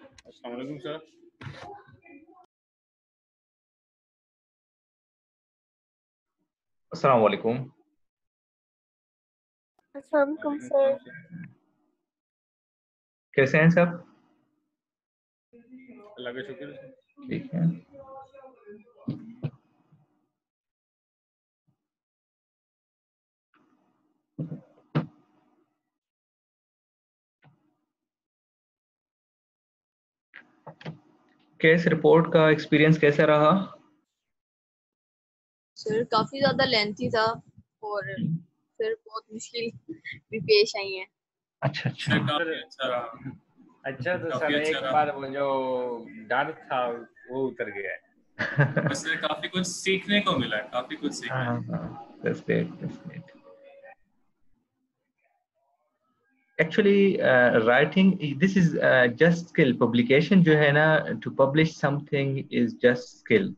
अस्सलाम वालेकुम सर। अस्सलाम वालेकुम। Assalamualaikum, sir. कैसे हैं सब अल्लाह का शुक्र ठीक है। केस रिपोर्ट का एक्सपीरियंस कैसा रहा? सर काफ़ी ज़्यादा लेंथी था और फिर बहुत मुश्किल भी पेश आई हैं। अच्छा अच्छा। अच्छा अच्छा तो सर अच्छा एक रहा। बार वो जो डर था वो उतर गया। है बस काफ़ी कुछ सीखने को मिला है काफ़ी कुछ सीखने Actually, uh, writing this is uh, just skill. Publication जो है ना to publish something is just skill.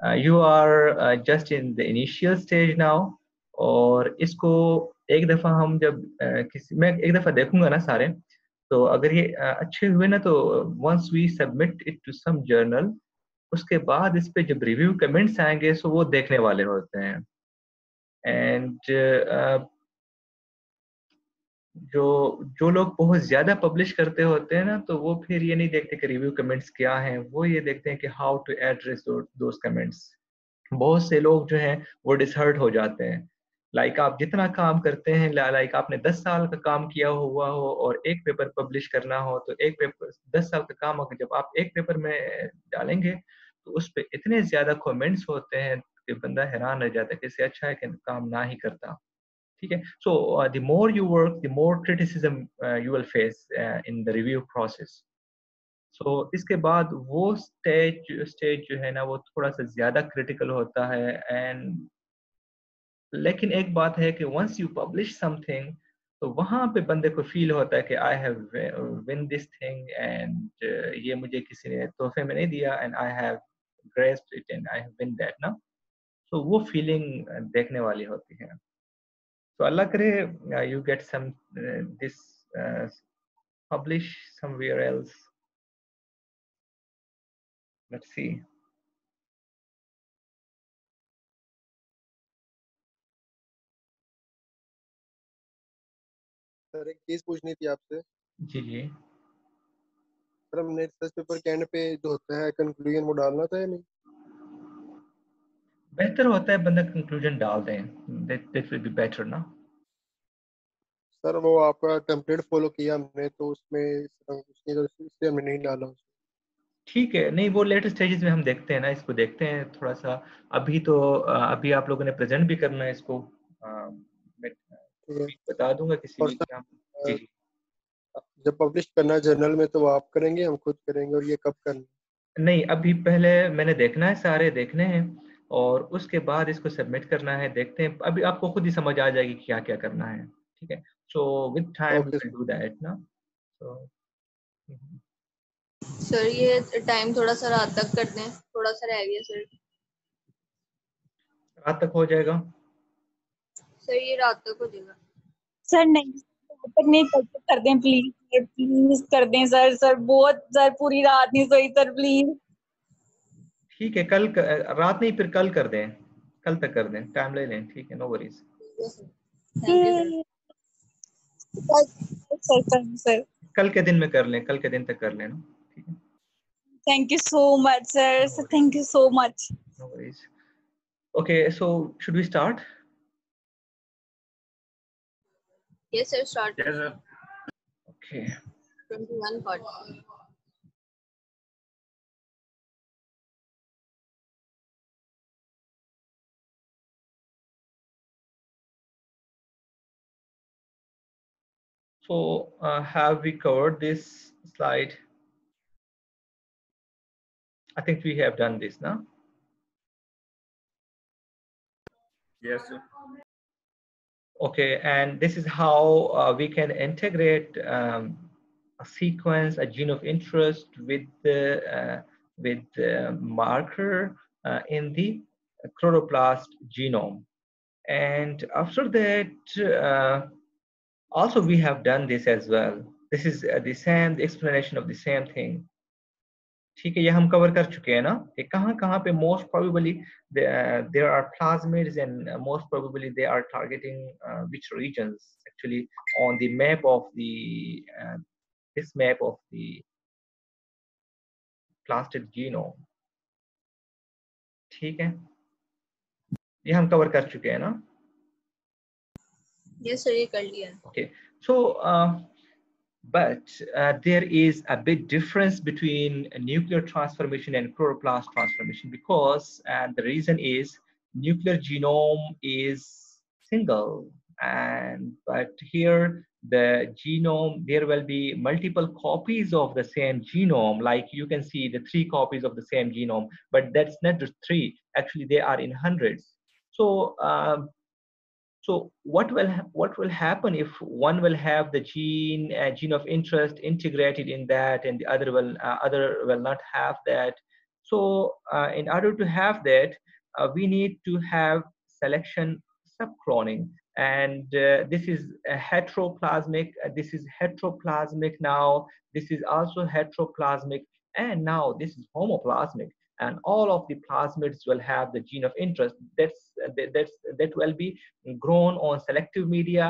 Uh, you are uh, just in the initial stage now. और इसको एक दफ़ा हम जब uh, किसी मैं एक दफ़ा देखूँगा ना सारे तो अगर ये uh, अच्छे हुए ना तो once we submit it to some journal उसके बाद इस पे जब रिव्यू कमेंट्स आएँगे सो वो देखने वाले होते हैं एंड जो जो लोग बहुत ज़्यादा पब्लिश करते होते हैं ना तो वो फिर ये नहीं देखते कि रिव्यू कमेंट्स क्या हैं, वो ये देखते हैं कि हाउ टू एड्रेस कमेंट्स बहुत से लोग जो हैं, वो डिसहर्ट हो जाते हैं। लाइक आप जितना काम करते हैं लाइक आपने 10 साल का काम किया हुआ हो और एक पेपर पब्लिश करना हो तो एक पेपर 10 साल का काम अगर जब आप एक पेपर में डालेंगे तो उस पर इतने ज़्यादा कमेंट्स होते हैं कि बंदा हैरान रह जाता है कि इससे अच्छा है कि काम ना ही करता। ठीक है? So the more you work the more criticism you will face in the review process so इसके बाद वो स्टेज स्टेज जो है ना, वो थोड़ा सा ज़्यादा क्रिटिकल होता है एंड लेकिन एक बात है कि वंस यू पब्लिश समथिंग तो वहाँ पे बंदे को फील होता है कि I have win this thing and ये मुझे किसी ने तोहफे में नहीं दिया and I have graced it and I have win that ना। तो वो फीलिंग देखने वाली होती है। तो अल्लाह करे you get some this publish somewhere else. Let's see. Sir एक चीज़ पूछनी थी आपसे। जी जी। सर हमने रिसर्च पेपर के एंड पे जो होता है कंक्लूजन वो डालना था या नहीं? बेहतर होता है बंदा कंक्लूजन डाल दें। That will be better ना। सर वो आपका टेम्पलेट फॉलो किया हमने तो उसमें उसने तो इसलिए हमने नहीं डाला। ठीक है। नहीं वो लेटर स्टेजेस में हम देखते हैं ना इसको देखते हैं। थोड़ा सा अभी तो अभी आप लोगों ने प्रेजेंट भी करना है इसको। मैं बता दूँगा किसी भी जब पब्लिश करना है जर्नल में तो आप करेंगे हम खुद करेंगे और ये कब करना नहीं अभी पहले मैंने देखना है सारे देखने हैं। और उसके बाद इसको सबमिट करना है देखते हैं। अभी आपको खुद ही समझ आ जाएगी क्या क्या करना है ठीक है? So with time do that ना? सो सर ये टाइम थोड़ा सा रात तक कर दें थोड़ा सा रह गया सर रात तक हो जाएगा? सर ये रात तक हो जाएगा। सर नहीं रात तक नहीं कल तक कर दें प्लीज़ सर प्लीज़ कर दें सर सर बहुत सर पूरी रात नहीं सोई सर प्लीज़ ठीक है कल क- रात नहीं फिर कल कर दें। कल तक कर दें। टाइम ले लें ठीक है no worries thank you sir sir sir sir कल के दिन में कर लें कल के दिन तक कर लेना ठीक है। Thank you so much sir sir thank you so much no worries okay so should we start? Yes sir start Yes, sir. okay 21 part so uh, have we covered this slide? I think we have done this now Yes, sir. okay and this is how uh, we can integrate um, a sequence a gene of interest with the uh, with the marker uh, in the chloroplast genome. And after that uh, also we have done this as well. This is uh, the same the explanation of the same thing. ठीक है ये हम cover कर चुके हैं ना? कि कहाँ कहाँ पे most probably there are plasmids and most probably they are targeting which regions actually on the map of the this map of the plastid genome. ठीक है? ये हम कवर कर चुके हैं ना? yes sir ye kar liya okay. So uh, but uh, there is a big difference between nuclear transformation and chloroplast transformation because and the reason is nuclear genome is single and but here the genome there will be multiple copies of the same genome. Like you can see the three copies of the same genome but that's not just three. Actually they are in hundreds. So um, so what will what will happen if one will have the gene uh, gene of interest integrated in that and the other will uh, other will not have that? So uh, in order to have that uh, we need to have selection subcloning. And uh, this is heteroplasmic uh, this is heteroplasmic now. This is also heteroplasmic. And now this is homoplasmic and all of the plasmids will have the gene of interest. That's that- that's that will be grown on selective media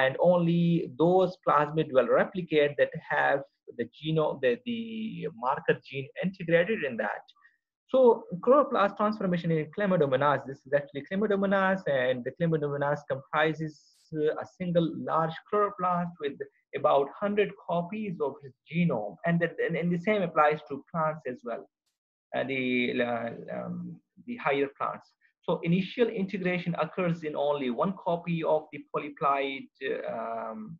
and only those plasmid will replicate that have the genome the, the marker gene integrated in that. So chloroplast transformation in chlamydomonas, this is actually chlamydomonas and the chlamydomonas comprises a single large chloroplast with about 100 copies of his genome and, that, and, and the same applies to plants as well uh, the, um, the higher plants. So initial integration occurs in only one copy of the polyploid um,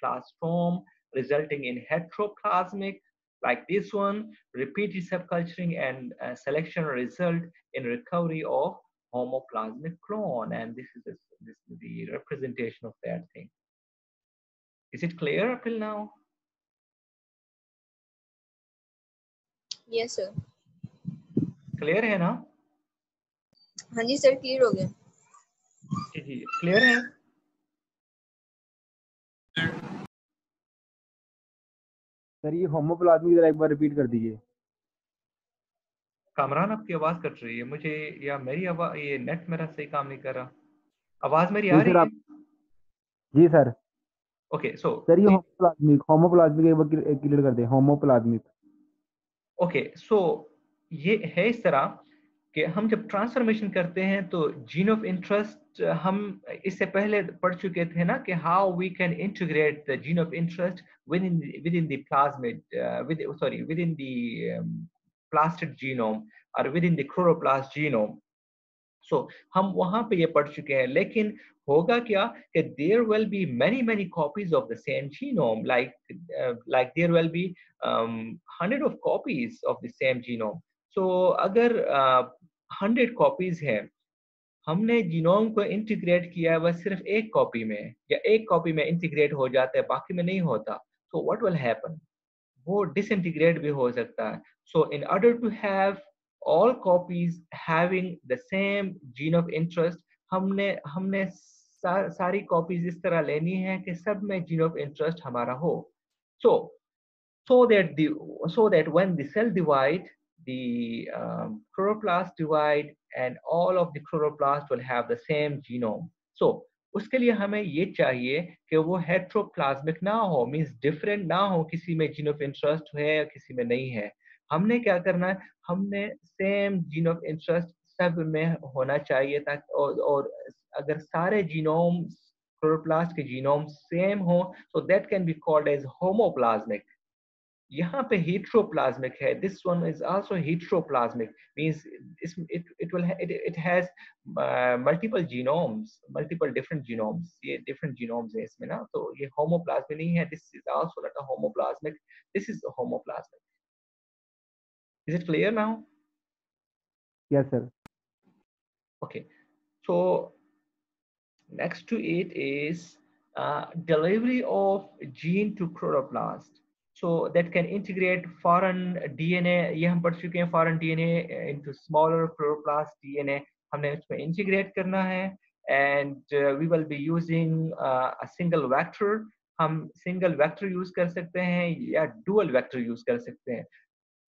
plastome, resulting in heteroplasmic, like this one, repeated subculturing and uh, selection result in recovery of homoplasmic clone. And this is, the, this is the representation of that thing. Is it clear up till now? Yes, sir. Clear है ना? हाँ जी sir clear हो गया। जी जी clear है? Sir ये होमोप्लाज्मिक जरा एक बार repeat कर दीजिए। कामरान आपकी आवाज़ कट रही है। मुझे या मेरी आवाज़ ये नेट मेरा सही काम नहीं कर रहा। आवाज़ मेरी आ जी रही सर है जी सर ओके सो सर ये होमोप्लाज्मिक होमोप्लाज्मिक एक बार क्लियर कर दें। होमोप्लाज्मिक ओके सो ये है इस तरह कि हम जब ट्रांसफॉर्मेशन करते हैं तो जीन ऑफ़ इंटरेस्ट हम इससे पहले पढ़ चुके थे ना कि how we can integrate the gene of interest within within the plasmid with sorry within the plastid genome और with in the genome so हम वहाँ पे ये पढ़ चुके हैं, लेकिन होगा क्या कि there will be many many copies of the same genome like like there will be hundred of copies of the same genome so अगर हंड्रेड कॉपीज है हमने जीनोम को इंटीग्रेट किया है वह सिर्फ़ एक कॉपी में या एक कॉपी में इंटीग्रेट हो जाता है बाकी में नहीं होता। तो व्हाट विल हैपन वो डिसइंटीग्रेट भी हो सकता है। So in order to have all copies having the same gene of interest हमने हमने सा, सारी कॉपीज इस तरह लेनी है कि सब में जीन ऑफ़ इंटरेस्ट हमारा हो। So so that the so that when the cell divide the um, chloroplast divide and all of the chloroplast will have the same genome. So उसके लिए हमें ये चाहिए कि वो हेट्रोप्लाज्मिक ना हो मींस डिफरेंट ना हो किसी में जीन ऑफ़ इंटरेस्ट है या किसी में नहीं है। हमने क्या करना है? हमने सेम जीन ऑफ़ इंटरेस्ट सब में होना चाहिए ताकि और, और अगर सारे जीनोम क्लोरोप्लास्ट के जीनोम सेम हो तो that can be called as homoplasmic यहाँ पे heteroplasmic है this one is also heteroplasmic means it it will it, it has uh, multiple genomes multiple different genomes ये different genomes है इसमें ना तो ये homoplasmic नहीं है this is also not a homoplasmic this is a homoplasmic is it clear now yes sir okay so next to it is uh, delivery of gene to chloroplast So that can integrate foreign DNA ये हम पढ़ चुके हैं foreign DNA into smaller chloroplast DNA हमने उसमें integrate करना है and uh, we will be using uh, a single vector हम single vector use कर सकते हैं या dual vector use कर सकते हैं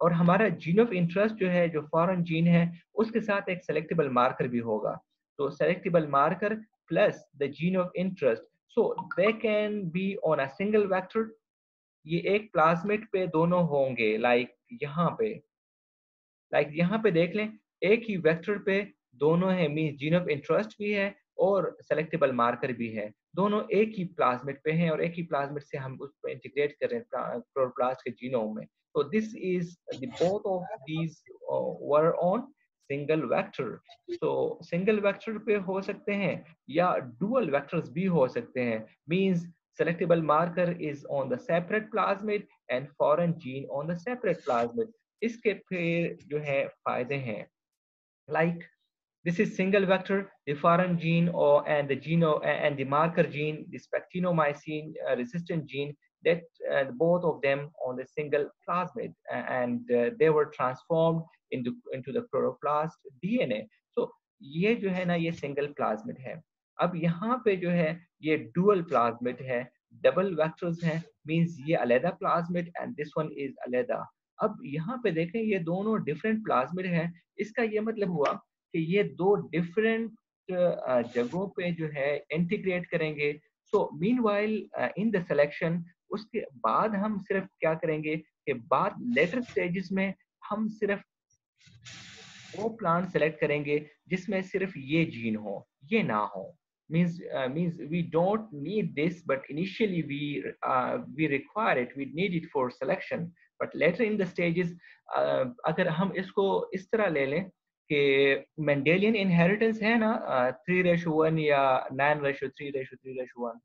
और हमारा जीन ऑफ़ इंटरेस्ट जो है जो फॉरेन जीन है उसके साथ एक सेलेक्टेबल मार्कर भी होगा तो selectable marker plus the gene of interest so they can be on a single vector ये एक प्लाज्मिड पे दोनों होंगे लाइक यहाँ पे। लाइक यहाँ पे देख लें, एक ही वेक्टर पे दोनों है मीन जीन ऑफ़ इंटरेस्ट भी है और सेलेक्टेबल मार्कर भी है। दोनों एक ही प्लाज्मिड पे हैं और एक ही प्लाज्मिड से हम उसको इंटीग्रेट कर रहे हैं क्लोरोप्लास्ट के जीनोम में। तो this is both of these were on single vector तो सिंगल वेक्टर पे हो सकते हैं या डुअल वेक्टर्स भी हो सकते हैं। Means selectable marker is on the separate plasmid and foreign gene on the separate plasmid इसके फिर जो है फायदे हैं like this is single vector the foreign gene or and the gene and the marker gene the spectinomycin uh, resistant gene that uh, both of them on the single plasmid and uh, they were transformed into into the chloroplast dna so ये जो है ना ये single plasmid है अब यहाँ पे जो है, ये डुअल प्लाज्मिड है डबल वेक्टर्स हैं मींस ये अलहदा plasmid and this one is अलहदा। अब यहाँ पे देखें, ये दोनों डिफरेंट प्लाज्मिड हैं। इसका ये मतलब हुआ कि ये दो डिफरेंट जगहों पे जो है इंटीग्रेट करेंगे। So meanwhile in the selection उसके बाद हम सिर्फ़ क्या करेंगे कि बाद लेटर स्टेजेस में हम सिर्फ़ वो प्लांट सेलेक्ट करेंगे जिसमें सिर्फ़ ये जीन हो, ये ना हो। means uh, means we don't need this but initially we uh, we require it we need it for selection but later in the stages uh, अगर हम इसको इस तरह ले लें कि मेंडेलियन इनहेरिटेंस है ना थ्री रेशो वन या nine ratio three ratio three ratio one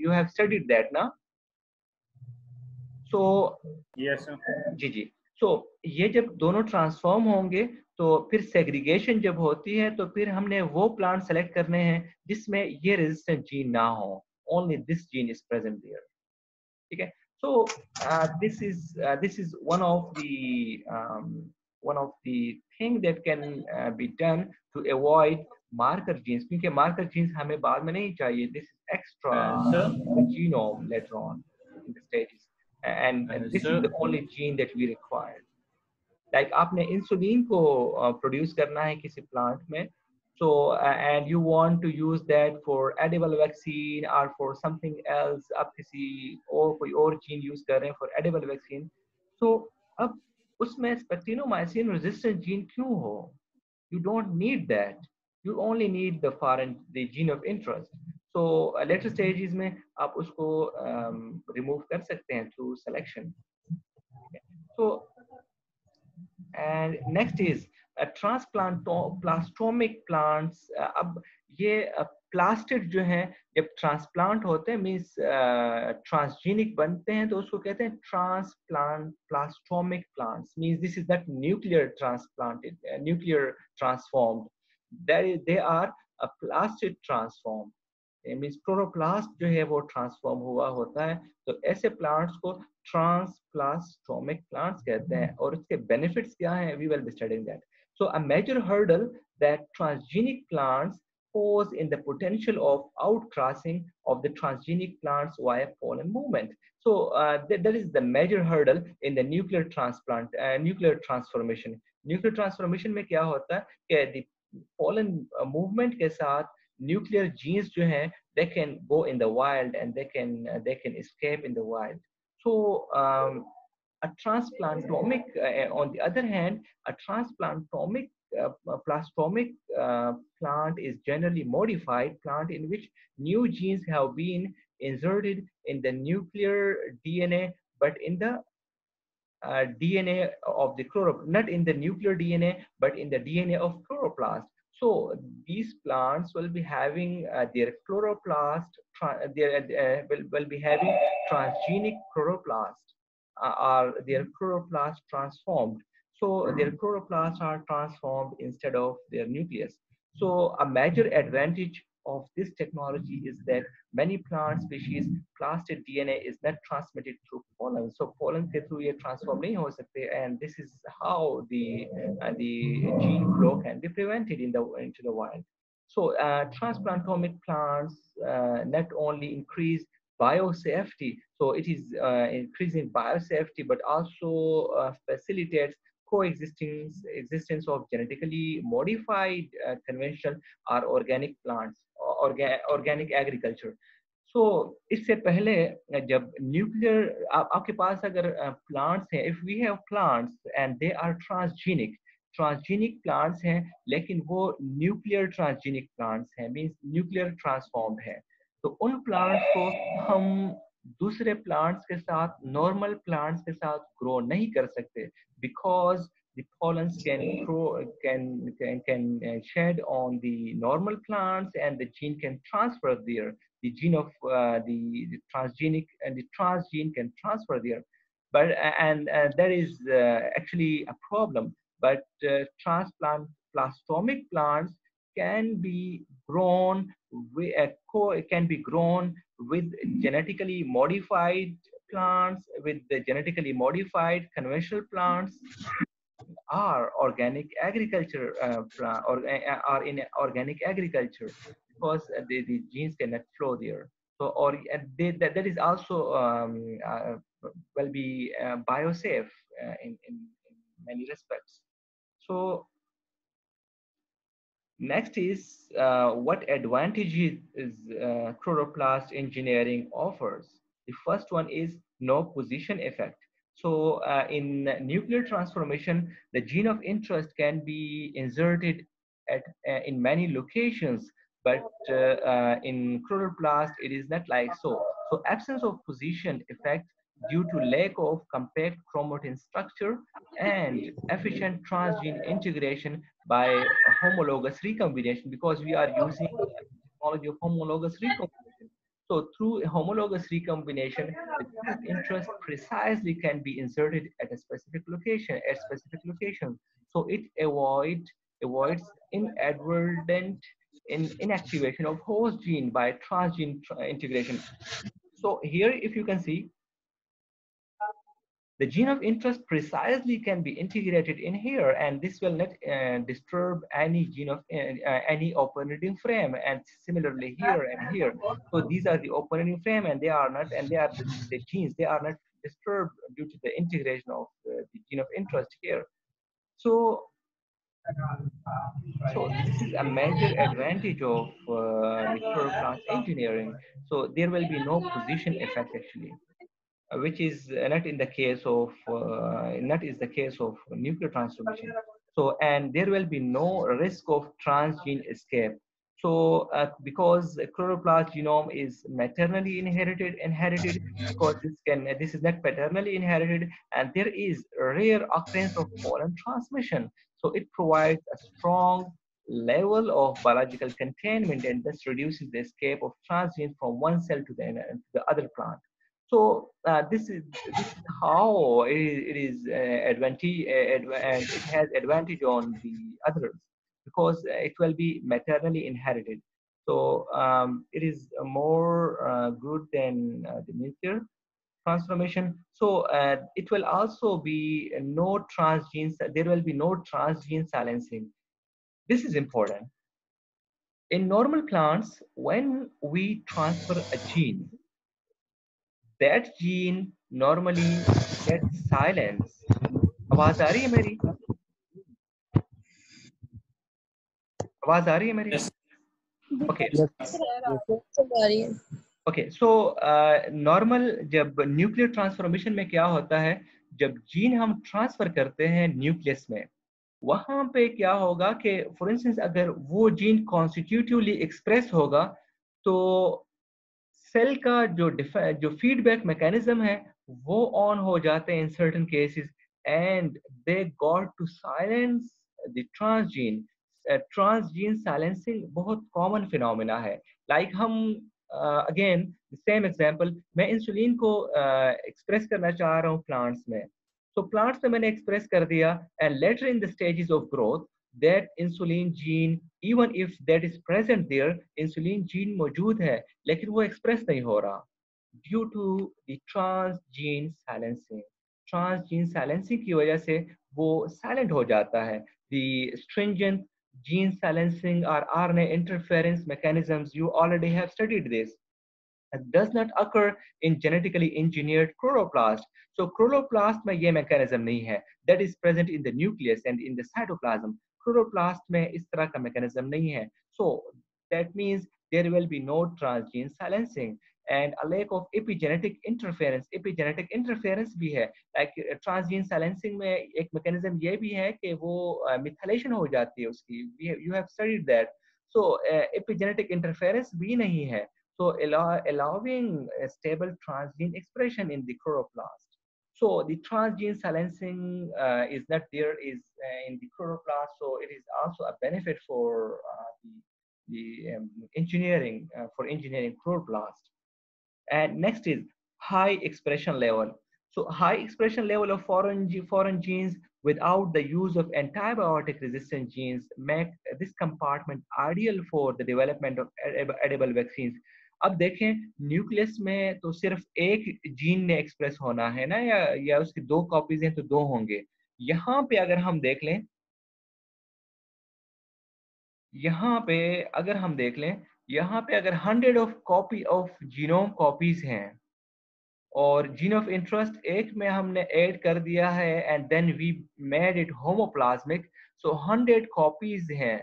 you have studied that ना सो यस जी जी सो so, ये जब दोनों ट्रांसफॉर्म होंगे तो फिर सेग्रीगेशन जब होती है तो फिर हमने वो प्लांट सेलेक्ट करने हैं जिसमें ये रेजिस्टेंट जीन ना हो। Only this gene is present there ठीक है? So this is this is one of the one of the thing that can uh, be done to avoid marker genes क्योंकि marker genes हमें बाद में नहीं चाहिए। This is extra genome later on in the stages. and, and this is the only gene that we require like like आपने insulin को produce uh, करना है किसी प्लांट में so uh, and you want to use that for edible vaccine or for something else आप किसी और कोई और जीन यूज कर रहे हैं for edible vaccine so अब उसमें स्पेक्टिनोमाइसिन रेजिस्टेंट जीन क्यों हो you don't need that you only need the foreign the gene of interest Uh, later stages में आप उसको um, remove कर सकते हैं through and next is a transplant plastomic uh, अब ये प्लास्टिड uh, जो है जब ट्रांसप्लांट होते हैं मीन्स ट्रांसजीनिक बनते हैं तो उसको कहते हैं transplant plastomic plants means this is that nuclear transplanted nuclear transformed is they are a plastid transform means chloroplast जो है वो ट्रांसफॉर्म हुआ होता है तो ऐसे प्लांट्स को ट्रांसप्लास्टोमिक प्लांट्स कहते हैं और उसके बेनिफिट्स क्या हैं we will be studying that so a major hurdle that transgenic plants pose in the potential of outcrossing of the transgenic plants via pollen movement. So uh, that, that is the major hurdle in the nuclear transplant, uh, nuclear transformation. Nuclear transformation में क्या होता है कि the pollen uh, movement के साथ nuclear genes जो हैं they can go in the wild and they can uh, they can escape in the wild. So um, a transplantomic, uh, on the other hand, a transplantomic uh, plastomic uh, plant is generally modified plant in which new genes have been inserted in the nuclear DNA, but in the uh, DNA of the chloroplast, not in the nuclear DNA, but in the DNA of chloroplast. So these plants will be having uh, their chloroplast, their, uh, will, will be having transgenic chloroplast or their chloroplast transformed. So their chloroplasts are transformed instead of their nucleus. So a major advantage of this technology is that many plant species plastic DNA is not transmitted through pollen. So pollen ke through ye transform nahi ho sakte, and this is how the uh, the gene flow can be prevented in the into the wild. So uh, transplantomic plants uh, not only increase biosafety, so it is uh, increasing biosafety, but also uh, facilitates coexistence existence of genetically modified uh, conventional or organic plants organic agriculture. सो इससे पहले जब nuclear आप, आपके पास अगर plants हैं if we have plants and they are transgenic transgenic plants हैं लेकिन वो न्यूक्लियर ट्रांसजेनिक प्लांट्स हैं मींस न्यूक्लियर ट्रांसफॉर्म्ड है तो उन प्लांट्स को हम दूसरे प्लांट्स के साथ नॉर्मल प्लांट्स के साथ ग्रो नहीं कर सकते because the pollens can can can can uh, shed on the normal plants and the gene can transfer there. The gene of uh, the, the, transgenic and the transgene can transfer there. But and uh, that is uh, actually a problem. But uh, transplant plastomic plants can be grown with, uh, can be grown with genetically modified plants with the genetically modified conventional plants are organic agriculture uh, or uh, are in organic agriculture because the, the genes cannot flow there. So or they, that, that is also um, uh, will be uh, biosafe uh, in, in, in many respects. So next is uh, what advantages is chloroplast engineering offers. The first one is no position effect so uh, in nuclear transformation, the gene of interest can be inserted at uh, in many locations, but uh, uh in chloroplast, it is not like so. So absence of position effect due to lack of compact chromatin structure and efficient transgene integration by homologous recombination because we are using technology of homologous recombination. So through homologous recombination, the interest precisely can be inserted at a specific location, at specific location. So it avoid, avoids inadvertent in, inactivation of host gene by transgene integration. So here, if you can see, the gene of interest precisely can be integrated in here and this will not uh, disturb any gene of uh, uh, any open frame and similarly here and here. So these are the open reading frame and they are not and they are the, the genes they are not disturbed due to the integration of the gene of interest here. So so this is a major advantage of uh, engineering. So there will be no position effect actually which is not in the case of uh, not is the case of nuclear transformation so and there will be no risk of transgene escape. So uh, because chloroplast genome is maternally inherited inherited because this can this is not paternally inherited and there is rare occurrence of pollen transmission. So it provides a strong level of biological containment and thus reduces the escape of transgenes from one cell to the, to the other plant so uh, this is this is how it is, it is uh, advantage uh, and it has advantage on the others because it will be maternally inherited. So um, it is more uh, good than uh, the nuclear transformation. So uh, it will also be no transgenes. There will be no transgene silencing. This is important. In normal plants, when we transfer a gene, that gene normally gets silenced. आवाज़ आ रही है मेरी? आवाज़ आ रही है मेरी? ओके ओके सो नॉर्मल जब न्यूक्लियर ट्रांसफॉर्मेशन में क्या होता है? जब जीन हम ट्रांसफ़र करते हैं न्यूक्लियस में वहाँ पे क्या होगा कि फॉर इंस्टेंस अगर वो जीन कॉन्स्टिट्यूटिवली एक्सप्रेस होगा तो सेल का जो जो फीडबैक मैकेनिज्म है वो ऑन हो जाते हैं in certain cases and they got to silence the transgene transgene silencing बहुत कॉमन फिनोमिना है। लाइक like हम अगेन सेम एग्जांपल मैं इंसुलिन को एक्सप्रेस uh, करना चाह रहा हूँ प्लांट्स में। तो प्लांट्स में मैंने एक्सप्रेस कर दिया and later in the stages of growth that insulin gene even if that is present there insulin gene मौजूद है लेकिन वो express नहीं हो रहा due to the transgene silencing transgene silencing की वजह से वो silent हो जाता है the stringent gene silencing or RNA interference mechanisms you already have studied this does not occur in genetically engineered chloroplast. So chloroplast में ये mechanism नहीं है. That is present in the nucleus and in the cytoplasm. Chloroplast में इस तरह का mechanism नहीं है। So that means there will be no transgene silencing and a lack of epigenetic interference epigenetic interference भी है। लाइक ट्रांसजीन साइलेंसिंग में एक मैकेनिज्म ये भी है कि वो uh, मिथलेशन हो जाती है उसकी। You have studied that so epigenetic interference भी नहीं है। So allowing stable transgene expression in the chloroplast So the transgene silencing uh, is not there is uh, in the chloroplast. So it is also a benefit for uh, the, the um, engineering uh, for engineering chloroplast. And next is high expression level. So high expression level of foreign, foreign genes without the use of antibiotic resistant genes make this compartment ideal for the development of edible vaccines. अब देखें, nucleus में तो सिर्फ़ एक gene ने express होना है ना, या या उसकी दो कॉपीज हैं तो दो होंगे। यहाँ पे अगर हम देख लें, यहाँ पे अगर हम देख लें, यहाँ पे अगर hundred of copy of genome copies हैं, और जीन ऑफ़ इंटरेस्ट एक में हमने ऐड कर दिया है and then we made it homoplasmic so hundred copies हैं।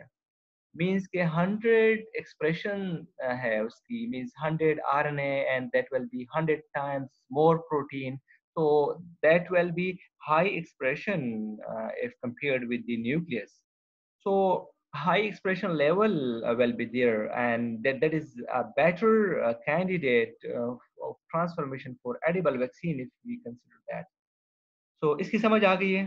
मीन्स के हंड्रेड एक्सप्रेशन है उसकी means hundred R N and that will be hundred times more protein so that will be high expression uh, if compared with the nucleus so high expression level uh, will be there and that, that is a better uh, candidate uh, of transformation for edible vaccine if we consider that so इसकी समझ आ गई है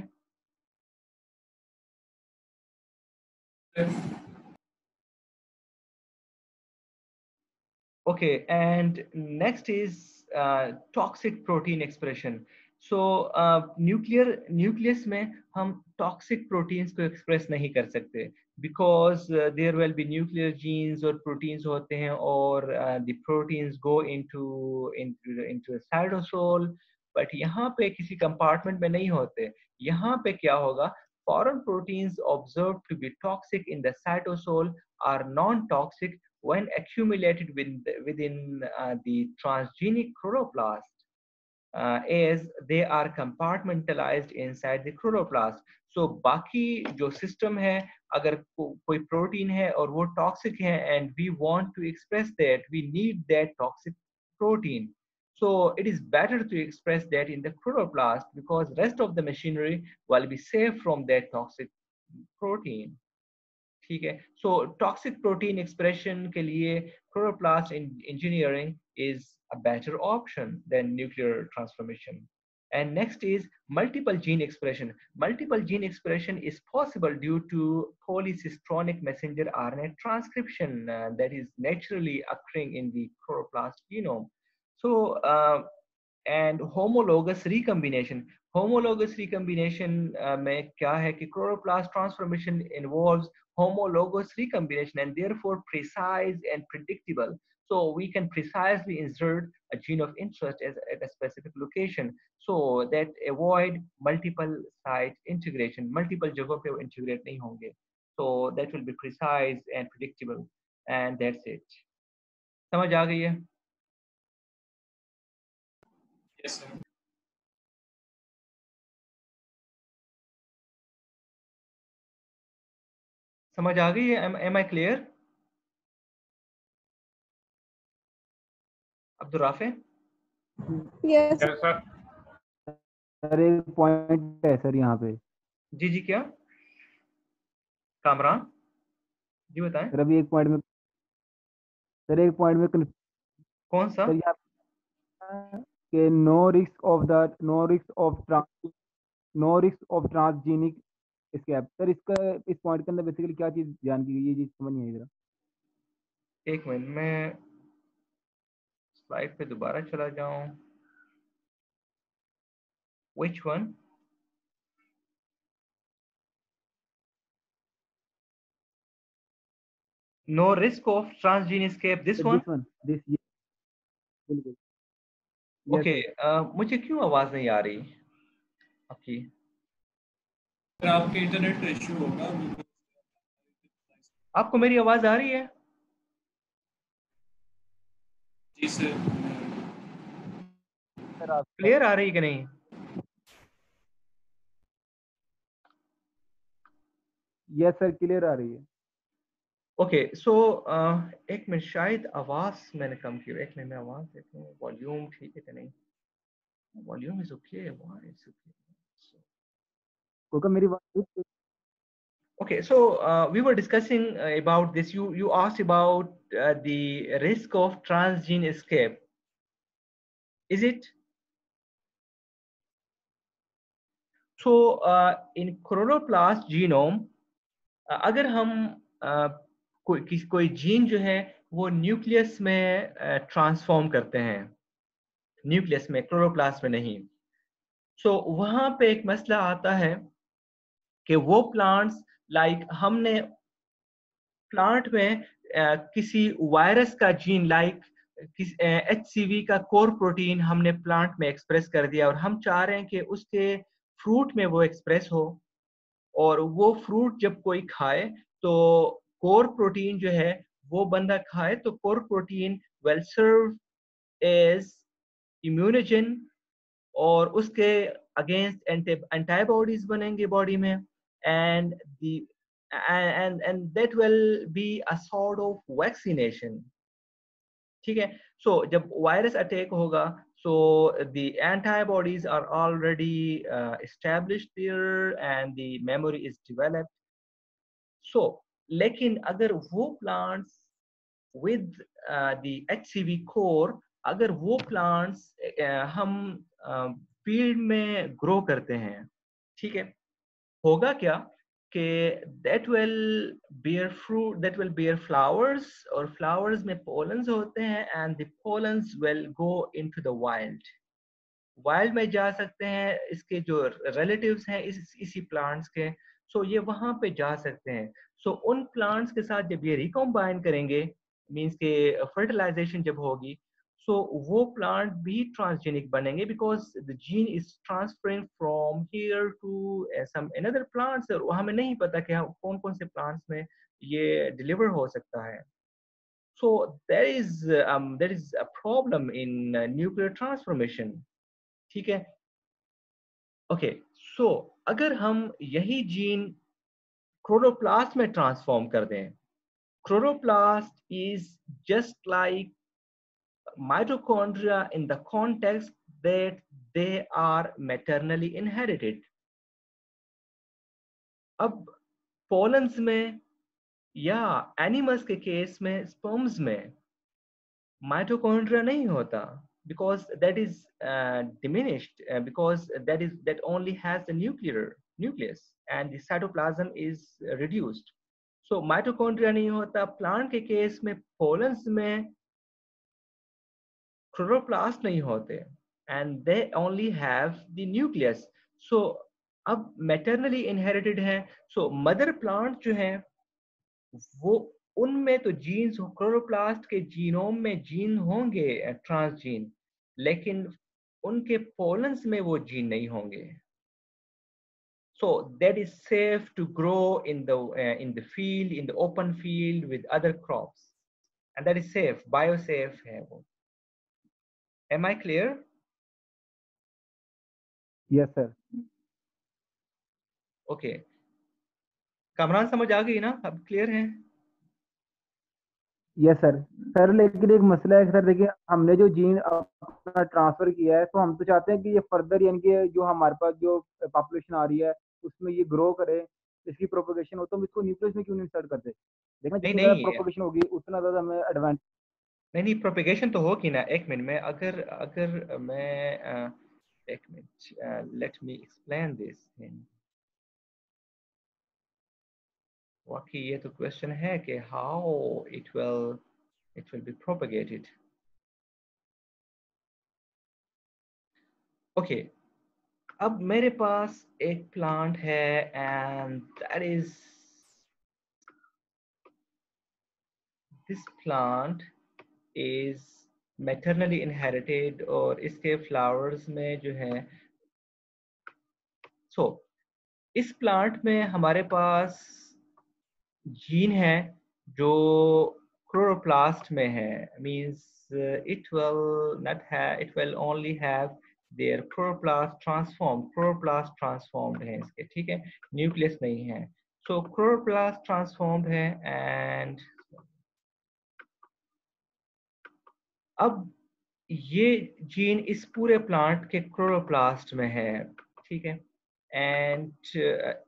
Okay, and next is uh, toxic protein expression. So uh, nuclear nucleus में हम toxic proteins को express नहीं कर सकते because uh, there will be nuclear genes और proteins होते हैं और uh, the proteins go into into into a cytosol but यहाँ पे किसी compartment में नहीं होते यहाँ पे क्या होगा foreign proteins observed to be toxic in the cytosol are non-toxic when accumulated within the, within uh, the transgenic chloroplast uh, as they are compartmentalized inside the chloroplast. So बाकी जो system है अगर को, कोई protein है और वो toxic है and we want to express that we need that toxic protein. So it is better to express that in the chloroplast because rest of the machinery will be safe from that toxic protein. ठीक है so toxic protein expression के लिए chloroplast in engineering is a better option than nuclear transformation and next is multiple gene expression multiple gene expression is possible due to polycistronic messenger RNA transcription uh, that is naturally occurring in the chloroplast genome so uh, and homologous recombination homologous recombination uh, में क्या है कि chloroplast transformation involves homologous recombination and therefore precise and predictable. So we can precisely insert a gene of interest as, at a specific location so that avoid multiple site integration. Multiple जगहों पे वो integrate नहीं होंगे. So that will be precise and predictable and that's it. समझ आ गई है? Yes, sir. समझ आ गई? है? Am, am I clear? Abdul Rafay? Yes. Sir एक पॉइंट है सर यहाँ पे। जी जी क्या? कामरान? जी बताएँ। सर अभी एक पॉइंट में सर एक पॉइंट में कौन सा? सर के no risk of the no risk of trans no risk of transgenic escape sir इसका इस पॉइंट के अंदर बेसिकली क्या चीज़ ध्यान की गई? है ये चीज़ समझ नहीं आई जरा। एक मिनट मैं स्लाइड पे दोबारा चला जाऊँ। Which one? No risk of transgene escape. This one? This one this ये बिल्कुल Yes, ओके मुझे क्यों आवाज़ नहीं आ रही? आपकी सर आपके इंटरनेट का इशू होगा आपको मेरी आवाज़ आ रही है? जी सर। सर आप क्लियर आ रही कि नहीं? यस सर क्लियर आ रही है। ओके सो एक मिनट शायद आवाज़ मैंने कम की एक मिनट में आवाज़ देखूँ वॉल्यूम ठीक है कि नहीं? Volume is okay is okay क्योंकि मेरी बात Okay, so uh, we were discussing uh, about this. You you asked about uh, the risk of transgene escape. Is it? So uh, in chloroplast genome, uh, अगर हम uh, कोई किस कोई gene जो है वो न्यूक्लियस में ट्रांसफॉर्म करते हैं न्यूक्लियस में क्लोरोप्लास्ट में नहीं सो so, वहाँ पे एक मसला आता है कि वो प्लांट्स लाइक like, हमने प्लांट में किसी वायरस का gene like H C V का कोर प्रोटीन हमने प्लांट में एक्सप्रेस कर दिया और हम चाह रहे हैं कि उसके फ्रूट में वो एक्सप्रेस हो और वो फ्रूट जब कोई खाए तो कोर प्रोटीन जो है वो बंदा खाए तो core protein well serve as immunogen और उसके अगेंस्ट एंटीबॉडीज बनेंगे बॉडी में। and the and and that will be a sort of vaccination ठीक है so जब वायरस अटैक होगा so the antibodies are already uh, established there and the memory is developed so लेकिन अगर वो plants with uh, the HCV core अगर वो plants uh, हम फील्ड uh, में ग्रो करते हैं ठीक है होगा क्या कि that will bear fruit that will bear flowers और फ्लावर्स में पोलन्स होते हैं and the pollens will go into the wild wild में जा सकते हैं, इसके जो रिलेटिव हैं, इस, इसी प्लांट्स के सो ये वहाँ पे जा सकते हैं। सो उन प्लांट्स के साथ जब ये रिकॉम्बाइन करेंगे मीन्स के फर्टिलाइजेशन जब होगी तो वो प्लांट भी ट्रांसजेनिक बनेंगे because the gene is transferring from here to some another plants और हमें नहीं पता कि कौन कौन से प्लांट्स में ये डिलीवर हो सकता है। So there is there is a problem in nuclear transformation ठीक है? ओके सो अगर हम यही जीन क्रोरोप्लास्ट में ट्रांसफॉर्म कर दें chloroplast is just like mitochondria in the context that they are maternally inherited. अब पोलन्स में या एनिमल्स के केस में स्पर्म्स में माइटोकॉन्ड्रिया नहीं होता because that is uh, diminished uh, because that is that only has the nuclear nucleus and the cytoplasm is reduced so mitochondria नहीं होता plant के केस में pollens में क्लोरोप्लास्ट नहीं होते and they only have the nucleus so अब maternally inherited है सो mother plant जो है, वो उनमें तो जीन्स क्लोरोप्लास्ट के जीनोम में जीन होंगे eh, ट्रांसजीन लेकिन उनके पोलन्स में वो जीन नहीं होंगे। So that is safe to grow in the in the field in the open field with other crops and that is safe biosafe है वो। Am I clear? Yes, sir. Okay. Kamran समझ आ गई ना अब क्लियर है यस सर सर लेकिन एक मसला है सर देखिए हमने जो जीन अपना ट्रांसफ़र किया है तो हम तो चाहते हैं कि ये फर्दर यानी कि जो हमारे पास जो पॉपुलेशन आ रही है उसमें ये ग्रो करे इसकी प्रोपोगेशन हो तो हम इसको न्यूक्लियस में क्यों नहीं इंसर्ट करते देखना जितनी प्रोपोगेशन होगी उतना ज़्यादा हमें एडवांटेज नहीं नहीं प्रोपेगेशन तो होगी ना। एक मिनट, में अगर अगर मैं एक minute let me explain this thing वाकई ये तो क्वेश्चन है कि how it will it will be propagated okay अब मेरे पास एक प्लांट है and that is this plant is maternally inherited और इसके flowers में जो है, so, इस plant में हमारे पास जीन है जो क्लोरोप्लास्ट में है। Means it will not have it will only have their chloroplast transform chloroplast transformed है इसके, ठीक है? न्यूक्लियस नहीं है। सो क्लोरोप्लास्ट ट्रांसफॉर्म्ड है एंड अब ये जीन इस पूरे प्लांट के क्लोरोप्लास्ट में है ठीक है? एंड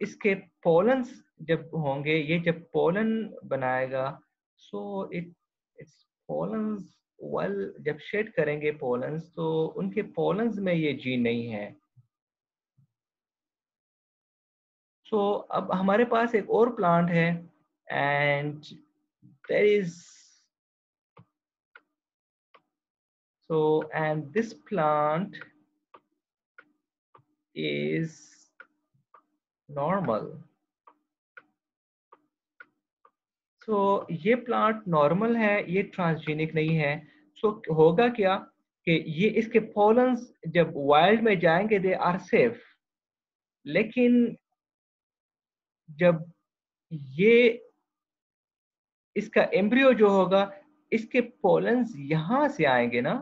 इसके पोलन्स जब होंगे ये जब पोलन बनाएगा so it its pollens well जब शेड करेंगे पोलन्स तो उनके पोलन्स में ये जीन नहीं है। सो so, अब हमारे पास एक और प्लांट है and there is so and this plant is normal. So ये प्लांट नॉर्मल है ये ट्रांसजेनिक नहीं है. So, होगा क्या कि ये इसके पोलन्स जब वाइल्ड में जाएँगे दे आर सेफ़ लेकिन जब ये इसका एम्ब्रियो जो होगा इसके पोलन्स यहाँ से आएँगे ना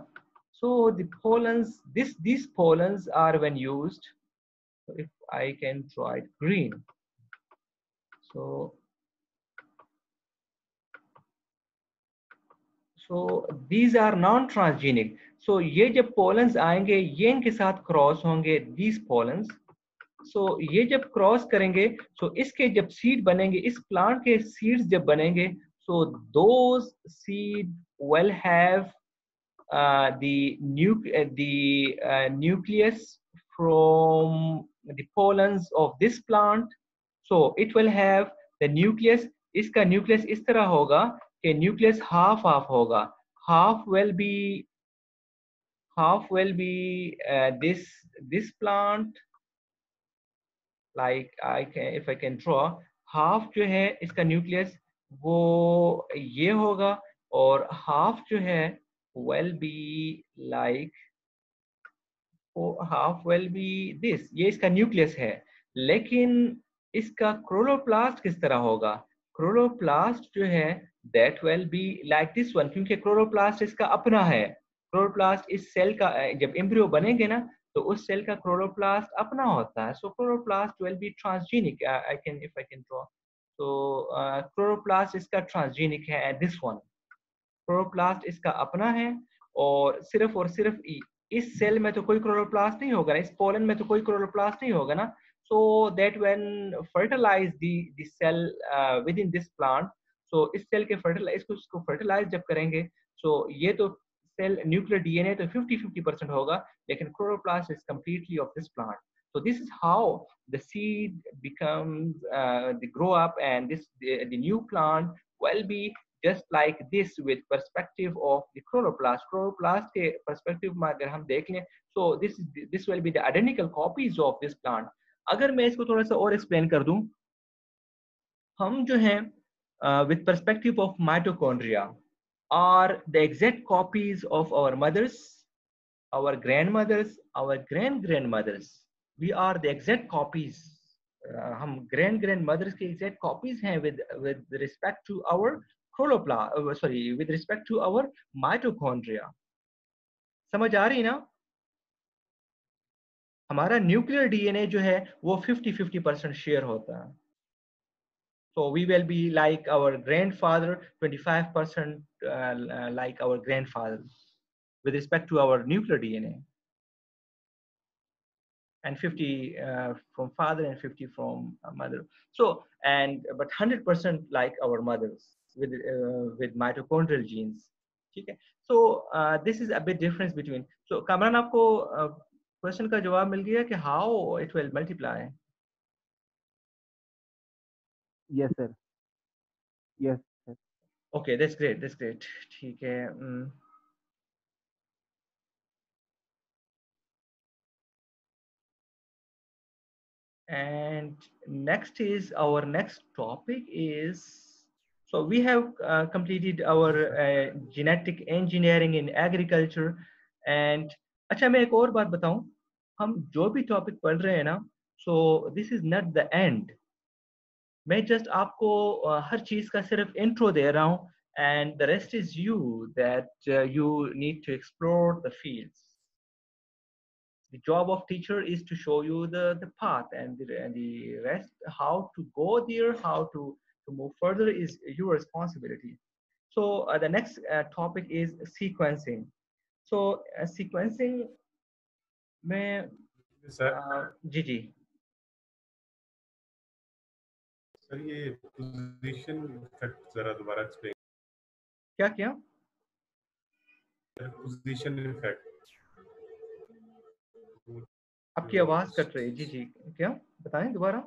so the pollens this these pollens are when used so if i can draw it green so so these are non transgenic so ये जब pollens आएँगे ये इनके साथ क्रॉस होंगे these pollens so ये जब क्रॉस करेंगे so इसके जब सीड बनेंगे इस प्लांट के सीड्स जब बनेंगे so those seed will have uh, the, nu uh, the uh, nucleus from the pollens of this plant. So it will have the nucleus. इसका nucleus इस तरह होगा कि nucleus half half होगा. Half will be half will be uh, this this plant like I can if I can draw half जो है इसका nucleus वो ये होगा और half जो है will be like half will be this. ये इसका न्यूक्लियस है। लेकिन इसका क्रोलोप्लास्ट किस तरह होगा? क्रोलोप्लास्ट जो है, that will be like this one, क्योंकि क्रोलोप्लास्ट इसका अपना है। क्रोलोप्लास्ट इस सेल का जब एम्ब्रियो बनेंगे ना तो उस सेल का क्रोलोप्लास्ट अपना होता है। So chloroplast will be transgenic I can if I can draw तो क्रोलोप्लास्ट इसका ट्रांसजेनिक है दिस वन क्लोरोप्लास्ट इसका अपना है और सिर्फ़ और सिर्फ़ इस सेल में तो कोई क्लोरोप्लास्ट नहीं होगा ना इस पोलन में तो कोई क्लोरोप्लास्ट नहीं होगा ना। So that when fertilize the the cell within this plant so इस सेल के फर्टिलाइज को इसको फर्टिलाइज जब करेंगे सो so ये तो सेल न्यूक्लियर डीएनए तो 50 50 परसेंट होगा लेकिन chloroplast is completely of this plant so this is how the seed becomes uh, the grow up and this the, the new plant will be just like this with perspective of the chloroplast chloroplast के perspective में अगर हम देख लें so this is this will be the identical copies of this plant अगर मैं इसको थोड़ा सा और explain कर दूँ हम जो हैं uh, with perspective of mitochondria are the exact copies of our mothers our grandmothers our grand grandmothers we are the exact copies uh, हम grand grandmothers के exact copies हैं with with respect to our chloroplast uh, sorry with respect to our mitochondria समझ आ रही ना हमारा nuclear DNA जो है वो 50 50 परसेंट शेयर होता है so we will be like our grandfather 25 percent uh, like our grandfather with respect to our nuclear dna and 50 uh, from father and 50 from mother so and but 100 percent like our mothers with uh, with mitochondrial genes ठीक है so uh, this is a bit difference between so Kamran आपको question uh, का जवाब मिल गया कि how it will multiply yes sir yes sir okay that's great that's great ठीक है um, and next is our next topic is so we have uh, completed our uh, genetic engineering in agriculture and अच्छा मैं एक और बात बताऊं हम जो भी टॉपिक पढ़ रहे हैं ना so this is not the end मैं जस्ट आपको uh, हर चीज का सिर्फ इंट्रो दे रहा हूं and the rest is you that uh, you need to explore the fields the job of teacher is to show you the the path and the, and the rest how to go there how to to move further is your responsibility so uh, the next uh, topic is sequencing so uh, sequencing में uh, जी जी सर ये position जरा दोबारा explain क्या क्या position effect आपकी आवाज़ कट रही है जी जी क्या बताएँ दोबारा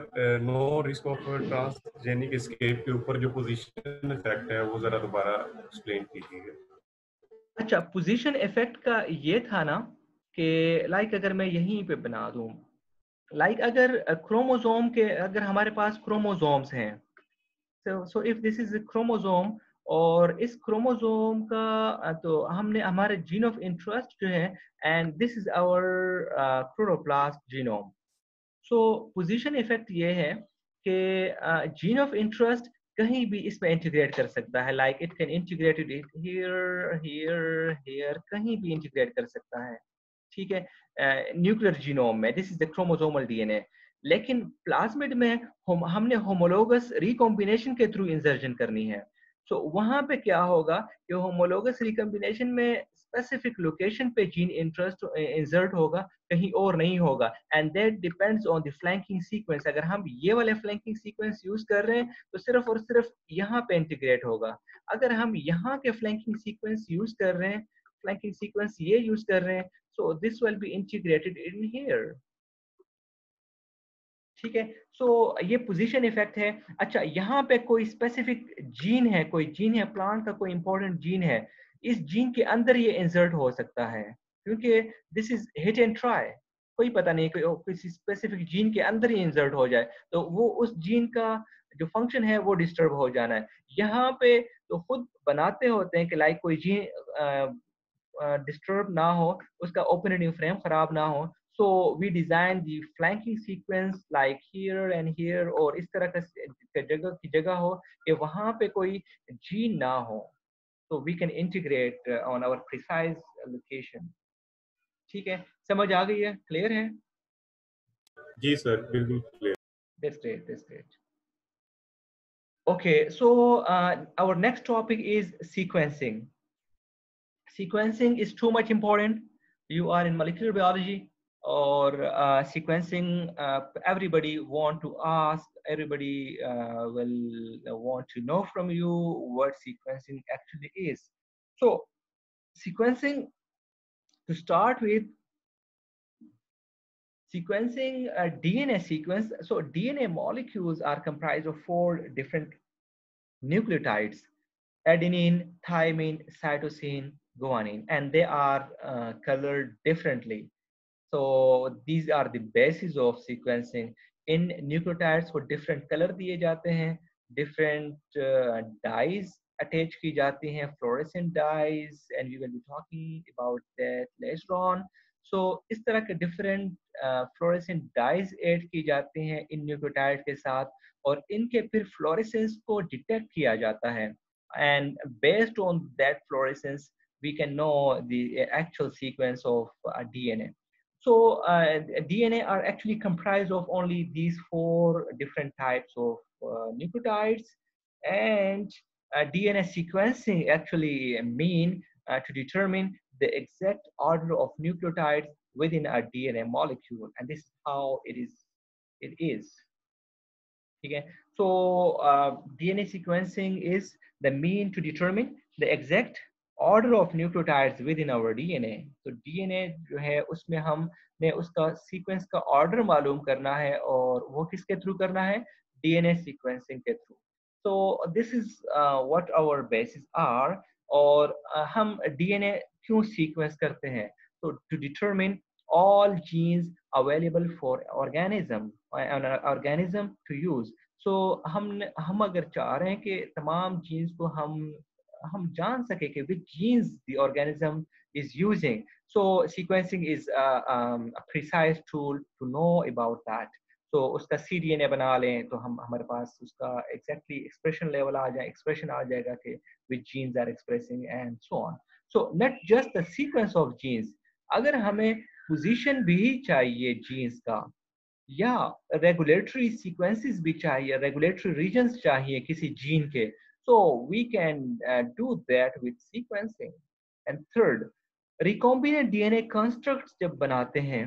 no risk of transgenic escape के ऊपर जो पोजीशन इफ़ेक्ट है, वो जरा दोबारा एक्सप्लेन कीजिएगा अच्छा पोजीशन इफ़ेक्ट का ये था ना कि लाइक अगर मैं यहीं पे बना दूँ लाइक अगर क्रोमोसोम के, अगर हमारे पास क्रोमोसोम्स हैं, so if this is a chromosome और इस क्रोमोसोम का तो हमने, हमारे जीन ऑफ़ इंटरेस्ट जो है and this is our chloroplast genome so position effect ये है कि जीन ऑफ़ इंटरेस्ट कहीं भी इसमें इंटीग्रेट कर सकता है। Like it can integrate it here here here कहीं भी इंटीग्रेट कर सकता है। ठीक है? न्यूक्लियर जीनोम में this is the chromosomal DNA लेकिन प्लाज्मिड में हम हमने होमोलोगस रिकॉम्बिनेशन के थ्रू इंसर्जन करनी है। सो so, वहाँ पे क्या होगा कि होमोलोगस रिकॉम्बिनेशन में स्पेसिफिक लोकेशन पे जीन इंटरेस्ट इंसर्ट होगा कहीं और नहीं होगा। And that depends on the flanking sequence अगर हम ये वाले फ्लैंकिंग सीक्वेंस यूज़ कर रहे हैं तो सिर्फ़ और सिर्फ़ यहाँ पे इंटीग्रेट होगा। अगर हम यहाँ के फ्लैंकिंग सीक्वेंस यूज़ कर रहे हैं फ्लैंकिंग सीक्वेंस ये यूज़ कर रहे हैं so this will be integrated in here ठीक है? सो so, ये पोजीशन इफ़ेक्ट है। अच्छा यहाँ पे कोई स्पेसिफिक जीन है कोई जीन है प्लांट का कोई इंपॉर्टेंट जीन है इस जीन के अंदर ये इंसर्ट हो सकता है, क्योंकि this is hit and try कोई पता नहीं कि किसी स्पेसिफिक जीन के अंदर ही इंसर्ट हो जाए तो वो उस जीन का जो फ़ंक्शन है, वो डिस्टर्ब हो जाना है। यहाँ पे तो खुद बनाते होते हैं कि लाइक कोई जीन डिस्टर्ब ना हो, उसका ओपनिंग फ्रेम खराब ना हो। So, we design the flanking sequence like here and here और इस तरह का जगह की जगह हो कि वहाँ पे कोई जीन ना हो। so we can integrate uh, on our precise location ठीक है समझ आ गई है क्लियर है जी सर बिल्कुल clear that's great that's great okay so uh, our next topic is sequencing sequencing is too much important you are in molecular biology or uh, sequencing uh, everybody want to ask everybody uh, will want to know from you what sequencing actually is. So sequencing to start with sequencing a dna sequence so dna molecules are comprised of four different nucleotides adenine thymine cytosine guanine and they are uh, colored differently so these are the basis of sequencing in nucleotides को different color दिए जाते हैं different uh, dyes attach की जाती हैं fluorescent dyes and we will be talking about that later on so इस तरह के different uh, fluorescent dyes add की जाती हैं इन nucleotide के साथ और इनके फिर fluorescence को detect किया जाता है and based on that fluorescence we can know the actual sequence of uh, DNA so uh, DNA are actually comprised of only these four different types of uh, nucleotides. And uh, DNA sequencing actually mean uh, to determine the exact order of nucleotides within a DNA molecule. And this is how it is it is. Okay? So uh, DNA sequencing is the mean to determine the exact order of nucleotides within our D N A तो D N ए जो है उसमें हम उसका sequence का order मालूम करना है और वो किसके थ्रू करना है? डी एन ए सीक्वेंसिंग के थ्रू तो this is what our bases are और uh, हम ए क्यों सीक्वेंस करते हैं? तो to determine all genes available for organism organism to use so हम हम अगर चाह रहे हैं कि तमाम जीन्स को हम हम जान सके कि genes the organism is using. So sequencing is a, um, a precise tool to know about that. तो उसका सी डी एन ए बना लें तो हम हमारे पास उसका एग्जैक्टली एक्सप्रेशन लेवल आ जाए एक्सप्रेशन आ जाएगा कि which genes are expressing and so on so not just the sequence of genes अगर हमें पोजीशन भी चाहिए जीन्स का या रेगुलेटरी सीक्वेंसेस भी चाहिए रेगुलेटरी रीजन्स चाहिए किसी जीन के so we can uh, do that with sequencing and third recombinant dna constructs जब बनाते हैं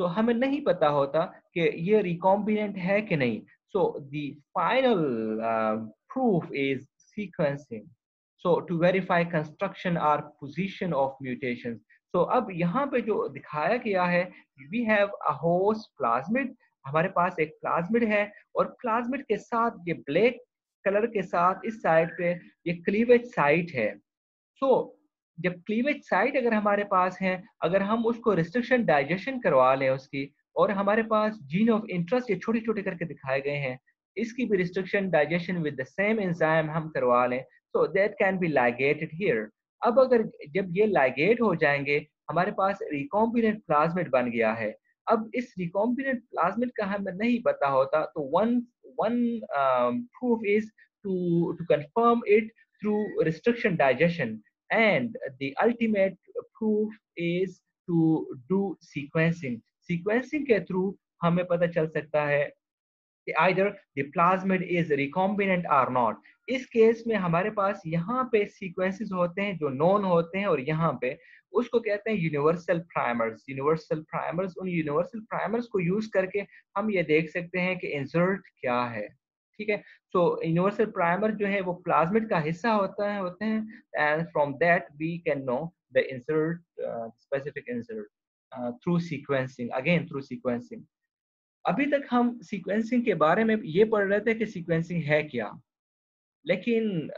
so हमें नहीं पता होता कि ये recombinant है कि नहीं so the final uh, proof is sequencing so to verify construction or position of mutations so अब यहाँ पे जो दिखाया गया है we have a host plasmid हमारे पास एक प्लाज्मिड है और प्लाज्मिड के साथ ये ब्लैक कलर के साथ इस साइड पे ये क्लीवेज साइट है। सो so, जब क्लीवेज साइट अगर हमारे पास है अगर हम उसको रिस्ट्रिक्शन डाइजेशन करवा लें उसकी और हमारे पास जीन ऑफ़ इंटरेस्ट ये छोटे छोटे करके दिखाए गए हैं इसकी भी restriction digestion with the same enzyme हम करवा लें so that can be ligated here अब अगर जब ये लाइगेट हो जाएँगे हमारे पास रिकॉम्बिनेंट प्लाज्मिड बन गया है। अब इस रिकॉम्बिनेंट प्लाज्मिड का हमें नहीं पता होता तो one one proof is to to confirm it through restriction digestion and the ultimate proof is to do sequencing sequencing के through हमें पता चल सकता है कि Either the plasmid is recombinant or not. इस केस में हमारे पास यहाँ पे सीक्वेंसेस होते हैं जो नॉन होते हैं और यहाँ पे उसको कहते हैं यूनिवर्सल प्राइमर्स यूनिवर्सल प्राइमर्स उन यूनिवर्सल प्राइमर्स को यूज़ करके हम ये देख सकते हैं कि इंसर्ट क्या है। ठीक है? सो यूनिवर्सल प्राइमर जो है वो प्लाज्मिड का हिस्सा होता है, होते हैं and from that we can know the insert specific insert through sequencing again through sequencing अभी तक हम सीक्वेंसिंग के बारे में ये पढ़ रहे थे कि सीक्वेंसिंग है क्या लेकिन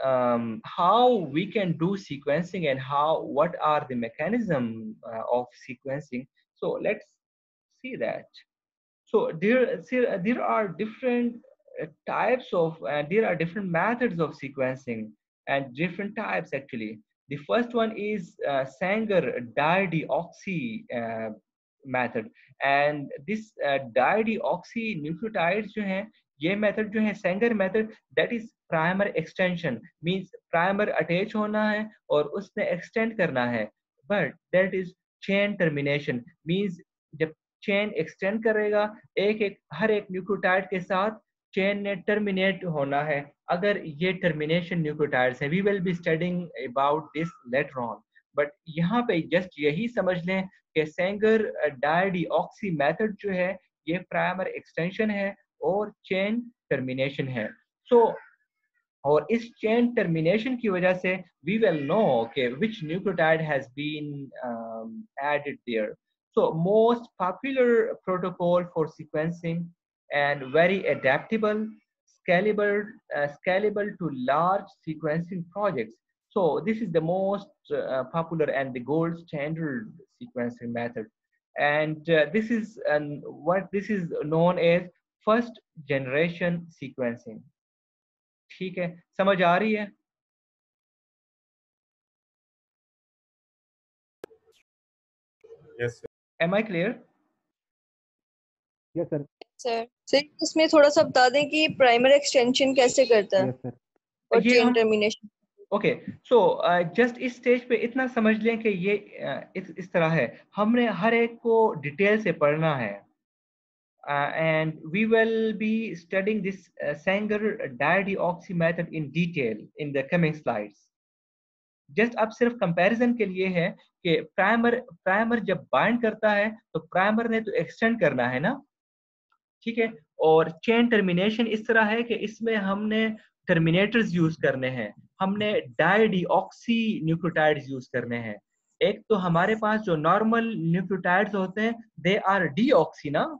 how we can do sequencing and how what are the mechanism of sequencing so let's see that so there there are different types of uh, there are different methods of sequencing and different types actually the first one is uh, sanger dideoxy uh, and this uh, dideoxy nucleotides जो हैं ये method जो है Sanger method that is primer extension means primer attach होना है और उसने extend करना है. But that is chain termination means जब चेन एक्सटेंड करेगा एक एक हर एक न्यूक्लियोटाइड के साथ चेन ने टर्मिनेट होना है. अगर ये टर्मिनेशन न्यूक्लियोटाइड्स है we will be studying about this later on but यहाँ पे जस्ट यही समझ लें कि सेंगर डायडीऑक्सी मेथड जो है ये प्राइमर एक्सटेंशन है और चेन टर्मिनेशन है सो so, और इस चेन टर्मिनेशन की वजह से वी विल नो कि which nucleotide has been added there most popular protocol for sequencing and very adaptable, scalable, uh, scalable to large sequencing projects. So this is the most uh, popular and the gold standard sequencing method. And uh, this is um, what this is known as first generation sequencing. ठीक है समझ आ रही है yes sir. Am I clear? Yes sir sir sir इसमें थोड़ा सा बता दें कि प्राइमर एक्सटेंशन कैसे करता है यस सर और ये चेन हम- टर्मिनेशन Okay so just इस स्टेज पे इतना समझ लें कि ये uh, इस इस तरह है। हमने हर एक को डिटेल से पढ़ना है। And we will be studying this Sanger dideoxy method in detail in the coming slides just अब सिर्फ़ कंपैरिजन के लिए है कि प्राइमर प्राइमर जब बाइंड करता है तो प्राइमर ने तो एक्सटेंड करना है ना? ठीक है? और चेन टर्मिनेशन इस तरह है कि इसमें हमने टर्मिनेटर्स यूज़ करने हैं। हमने डायडीऑक्सी न्यूक्लियोटाइड्स यूज़ करने हैं। एक तो हमारे पास जो नॉर्मल न्यूक्लियोटाइड्स होते हैं दे आर डीऑक्सी ना?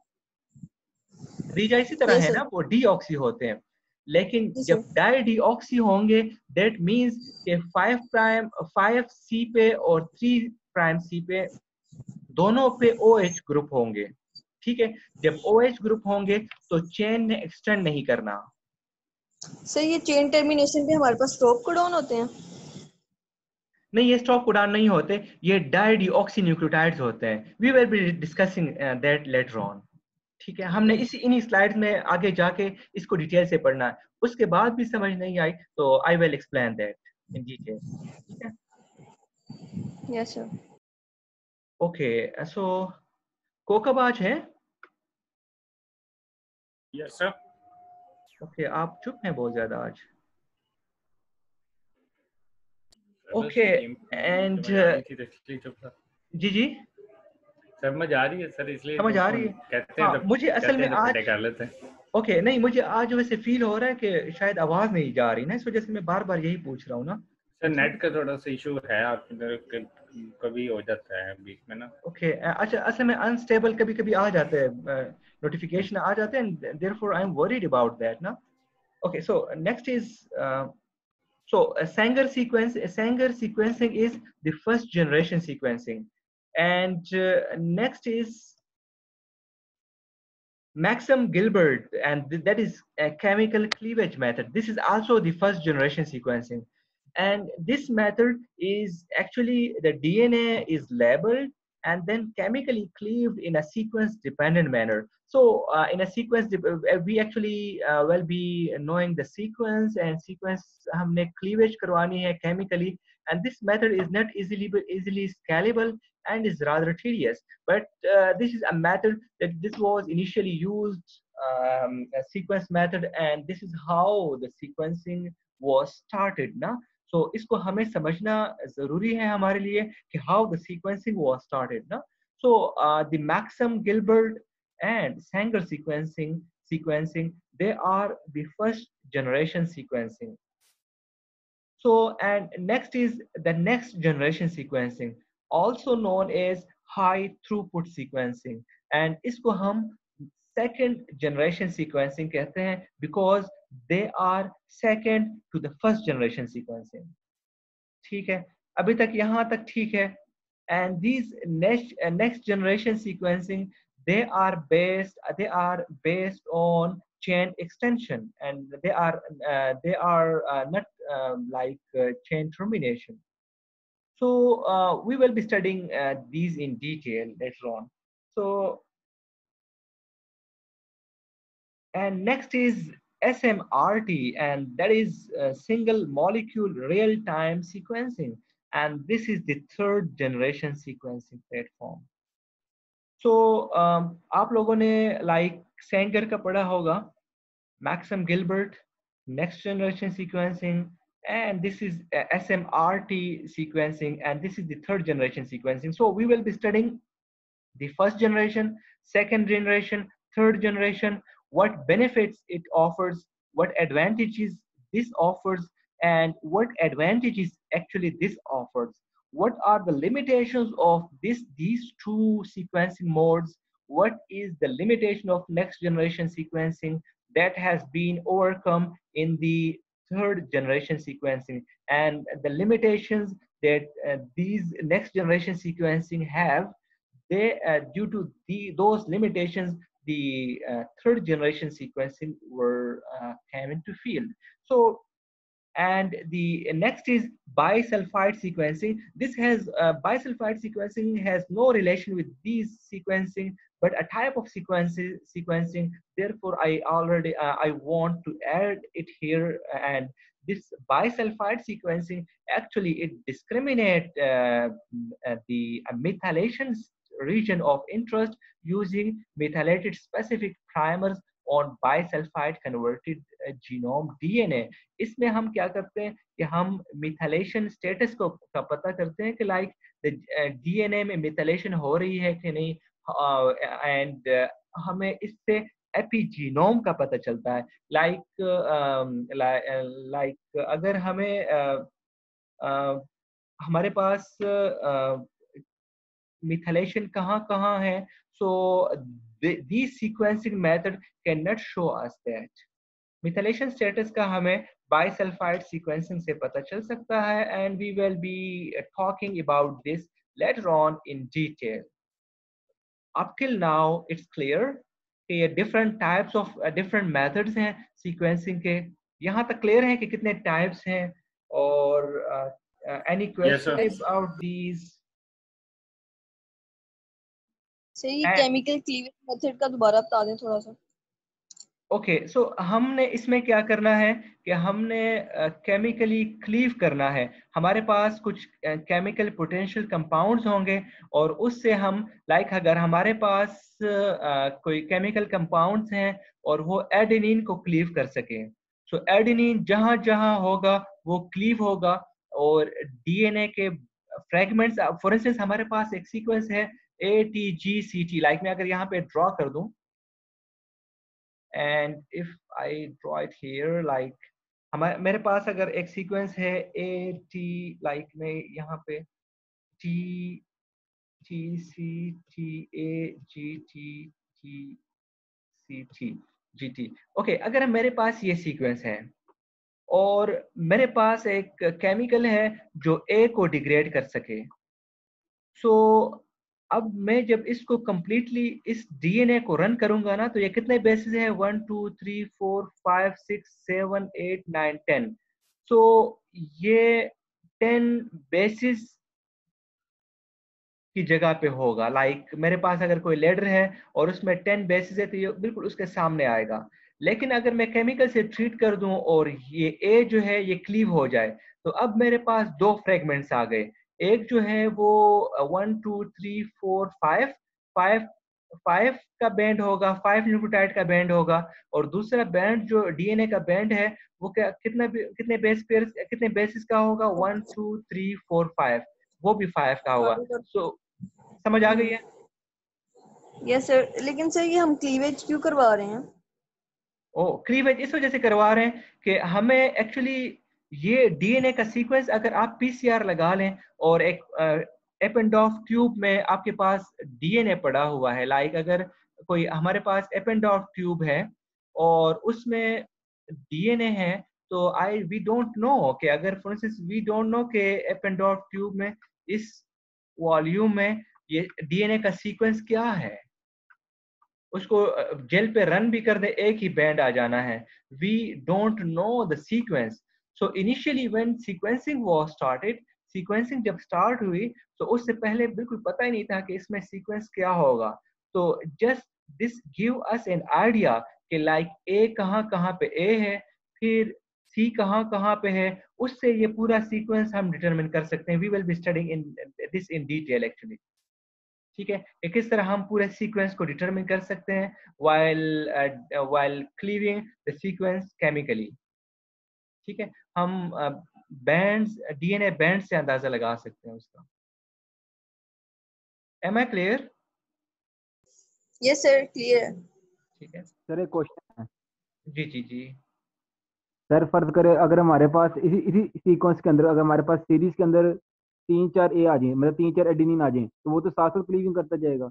रीजा इसी तरह है ना? वो डीऑक्सी होते हैं। लेकिन जब sir. डायडीऑक्सी होंगे दैट मींस के 5 प्राइम 5 सी पे और 3 प्राइम सी पे दोनों पे ओ OH ग्रुप होंगे। ठीक है? जब ओ OH ग्रुप होंगे तो चेन ने एक्सटेंड नहीं करना। सर ये चेन टर्मिनेशन पे हमारे पास स्टॉप कोडॉन होते हैं। नहीं ये स्टॉप कोडान नहीं होते ये डायडीऑक्सी न्यूक्लियोटाइड्स होते हैं। We will be discussing that later on ठीक है हमने इसी इन्हीं स्लाइड्स में आगे जाके इसको डिटेल से पढ़ना है। उसके बाद भी समझ नहीं आई तो I will explain that in detail ठीक है? Yes, sir. Okay so Kokab आज है? यस सर ओके आप चुप हैं बहुत ज़्यादा आज। Okay, and, uh, जी जी। समझ आ रही है सर इसलिए समझ आ तो रही है। कहते हैं हाँ, मुझे असल में आज कर लेते हैं। ओके नहीं मुझे आज वैसे फील हो रहा है कि शायद आवाज़ नहीं जा रही ना इस वजह से मैं बार बार यही पूछ रहा हूँ ना। सर नेट का थोड़ा सा इशू है आप कभी हो जाता है बीच में ना ओके अच्छा असल में अनस्टेबल कभी कभी आ जाते हैं नोटिफिकेशन आ जाते हैं therefore I am worried about that ना okay so next is uh, so a sanger sequence a sanger sequencing is the first generation sequencing and uh, next is maxim gilbert and th- that is a chemical cleavage method this is also the first generation sequencing and this method is actually the dna is labeled and then chemically cleaved in a sequence dependent manner so uh, in a sequence dep- uh, we actually uh, will be knowing the sequence and sequence हमने cleavage करवानी है chemically and this method is not easily easily scalable and is rather tedious but uh, this is a method that this was initially used um, a sequence method and this is how the sequencing was started ना तो इसको हमें समझना ज़रूरी है हमारे लिए कि हाउ द सीक्वेंसिंग वो स्टार्टेड ना? So the Maxam Gilbert and Sanger sequencing sequencing they are the first generation sequencing so and next is the next generation sequencing also known as high throughput sequencing and इसको हम second generation sequencing कहते हैं because they are second to the first generation sequencing ठीक है अभी तक यहाँ तक ठीक है and these next uh, next generation sequencing they are based they are based on chain extension and they are uh, they are uh, not um, like uh, chain termination so uh, we will be studying uh, these in detail later on so and next is smrt and that is uh, single molecule real time sequencing and this is the third generation sequencing platform so um, आप लोगों ने like Sengar का पढ़ा होगा Maxim Gilbert next generation sequencing and this is uh, SMRT sequencing and this is the third generation sequencing so we will be studying the first generation second generation third generation what benefits it offers what advantages this offers and what advantages actually this offers. What are the limitations of this these two sequencing modes? What is the limitation of next generation sequencing that has been overcome in the third generation sequencing? And the limitations that uh, these next generation sequencing have they uh, due to the those limitations the uh, third generation sequencing were uh, came into field. So and the next is bisulfite sequencing. This has uh, bisulfite sequencing has no relation with these sequencing but a type of sequencing sequencing. Therefore i already uh, i want to add it here and this bisulfite sequencing actually it discriminate uh, uh, the uh, methylation region of interest using methylated specific primers on bisulfite converted uh, genome DNA. इसमें हम क्या करते हैं कि हम methylation status को का पता करते हैं कि लाइक डीएनए में मिथाइलेशन हो रही है कि नहीं एंड uh, हमें इससे एपिजीनोम का पता चलता है लाइक लाइक अगर हमें uh, uh, हमारे पास मिथाइलेशन कहाँ कहाँ है so the, these sequencing method cannot show us that methylation status का हमें bisulfite sequencing से पता चल सकता है and we will be talking about this later on in detail up till now it's clear कि ये different types of uh, different methods हैं sequencing के यहाँ तक clear है कि कितने types हैं और uh, uh, any questions Yes, about these sir ये केमिकल क्लीवेज मेथड का दोबारा बता दें थोड़ा सा। ओके सो हमने इसमें क्या करना है कि हमने केमिकली क्लीव करना है। हमारे पास कुछ केमिकल पोटेंशियल कंपाउंड्स होंगे और उससे हम लाइक like, अगर हमारे पास uh, कोई केमिकल कंपाउंड्स हैं और वो एडेनिन को क्लीव कर सके। सो एडेनिन जहाँ जहाँ होगा वो क्लीव होगा और डीएनए के फ्रेगमेंट्स फॉर इंस्टेंस हमारे पास एक सीक्वेंस है A T G C T like मैं अगर यहाँ पे ड्रॉ कर दूँ and if I draw it here like हमारे मेरे पास अगर एक सीक्वेंस है ए टी लाइक मैं यहाँ पे T T C T A G T T C T G T okay अगर मेरे पास ये सीक्वेंस है और मेरे पास एक केमिकल है जो ए को डिग्रेड कर सके सो so, अब मैं जब इसको कंप्लीटली इस डीएनए को रन करूँगा ना तो ये कितने बेसिस है? One two three four five six seven eight nine ten so ये टेन बेसिस की जगह पे होगा। लाइक like, मेरे पास अगर कोई लेडर है और उसमें टेन बेसिस है तो ये बिल्कुल उसके सामने आएगा। लेकिन अगर मैं केमिकल से ट्रीट कर दूँ और ये ए जो है ये क्लीव हो जाए तो अब मेरे पास दो फ्रेगमेंट्स आ गए। एक जो है वो one two three four five five five का बैंड होगा फाइव न्यूक्लियोटाइड का बैंड होगा और दूसरा बैंड जो डीएनए का बैंड है वो क्या कितना कितने बेस पेयर कितने बेसिस का होगा? One two three four five वो भी फाइव का होगा। सो so, समझ आ गई है? यस सर लेकिन सर ये हम क्लीवेज क्यों करवा रहे हैं? ओ क्लीवेज इस वजह से करवा रहे हैं कि हमें एक्चुअली ये डीएनए का सीक्वेंस अगर आप पीसीआर लगा लें और एक एपेंडॉफ ट्यूब में आपके पास डीएनए पड़ा हुआ है लाइक अगर कोई हमारे पास एपेंडॉफ ट्यूब है और उसमें डीएनए है तो आई वी डोंट नो कि अगर for instance we don't know कि एपेंडॉफ ट्यूब में इस वॉल्यूम में ये डीएनए का सीक्वेंस क्या है? उसको जेल पे रन भी कर दे, एक ही बैंड आ जाना है। We don't know the sequence so initially when sequencing was started sequencing जब स्टार्ट हुई तो उससे पहले बिल्कुल पता ही नहीं था कि इसमें सीक्वेंस क्या होगा। तो just this give us an idea कि लाइक ए कहाँ कहाँ पे ए है फिर सी कहाँ कहाँ पे है उससे ये पूरा सीक्वेंस हम डिटरमिन कर सकते हैं। We will be studying in this in detail actually ठीक है? कि किस तरह हम पूरे सीक्वेंस को डिटरमिन कर सकते हैं uh, while cleaving the sequence chemically ठीक है? हम बैंड्स डीएनए बैंड से अंदाज़ा लगा सकते हैं उसका। Am I clear yes sir clear ठीक है। सर एक क्वेश्चन है। जी जी जी। सर फ़र्ज़ करें अगर हमारे पास इसी इसी सीक्वेंस के अंदर अगर हमारे पास सीरीज़ के अंदर तीन चार ए आ जाए मतलब तीन चार एडिनिन आ जाए तो वो तो साथ साथ क्लीविंग करता जाएगा।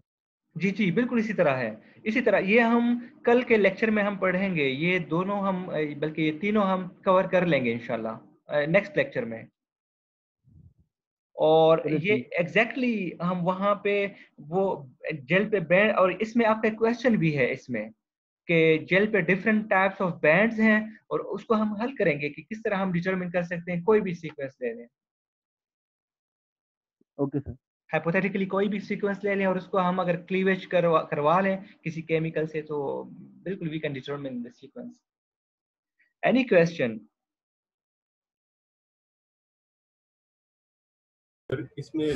जी जी बिल्कुल इसी तरह है। इसी तरह ये हम कल के लेक्चर में हम पढ़ेंगे ये दोनों हम बल्कि ये तीनों हम कवर कर लेंगे इंशाल्लाह नेक्स्ट लेक्चर में। और ये एग्जैक्टली exactly हम वहाँ पे वो जेल पे बैंड और इसमें आपका क्वेश्चन भी है इसमें कि जेल पे डिफरेंट टाइप्स ऑफ़ बैंड्स हैं और उसको हम हल करेंगे कि किस तरह हम डिटरमिन कर सकते हैं कोई भी सीक्वेंस ले लें। Okay sir. हाइपोथेटिकली कोई भी सीक्वेंस ले लें और उसको हम अगर क्लीवेज करवा करवा लें किसी केमिकल से तो बिल्कुल we can determine the sequence any question इसमें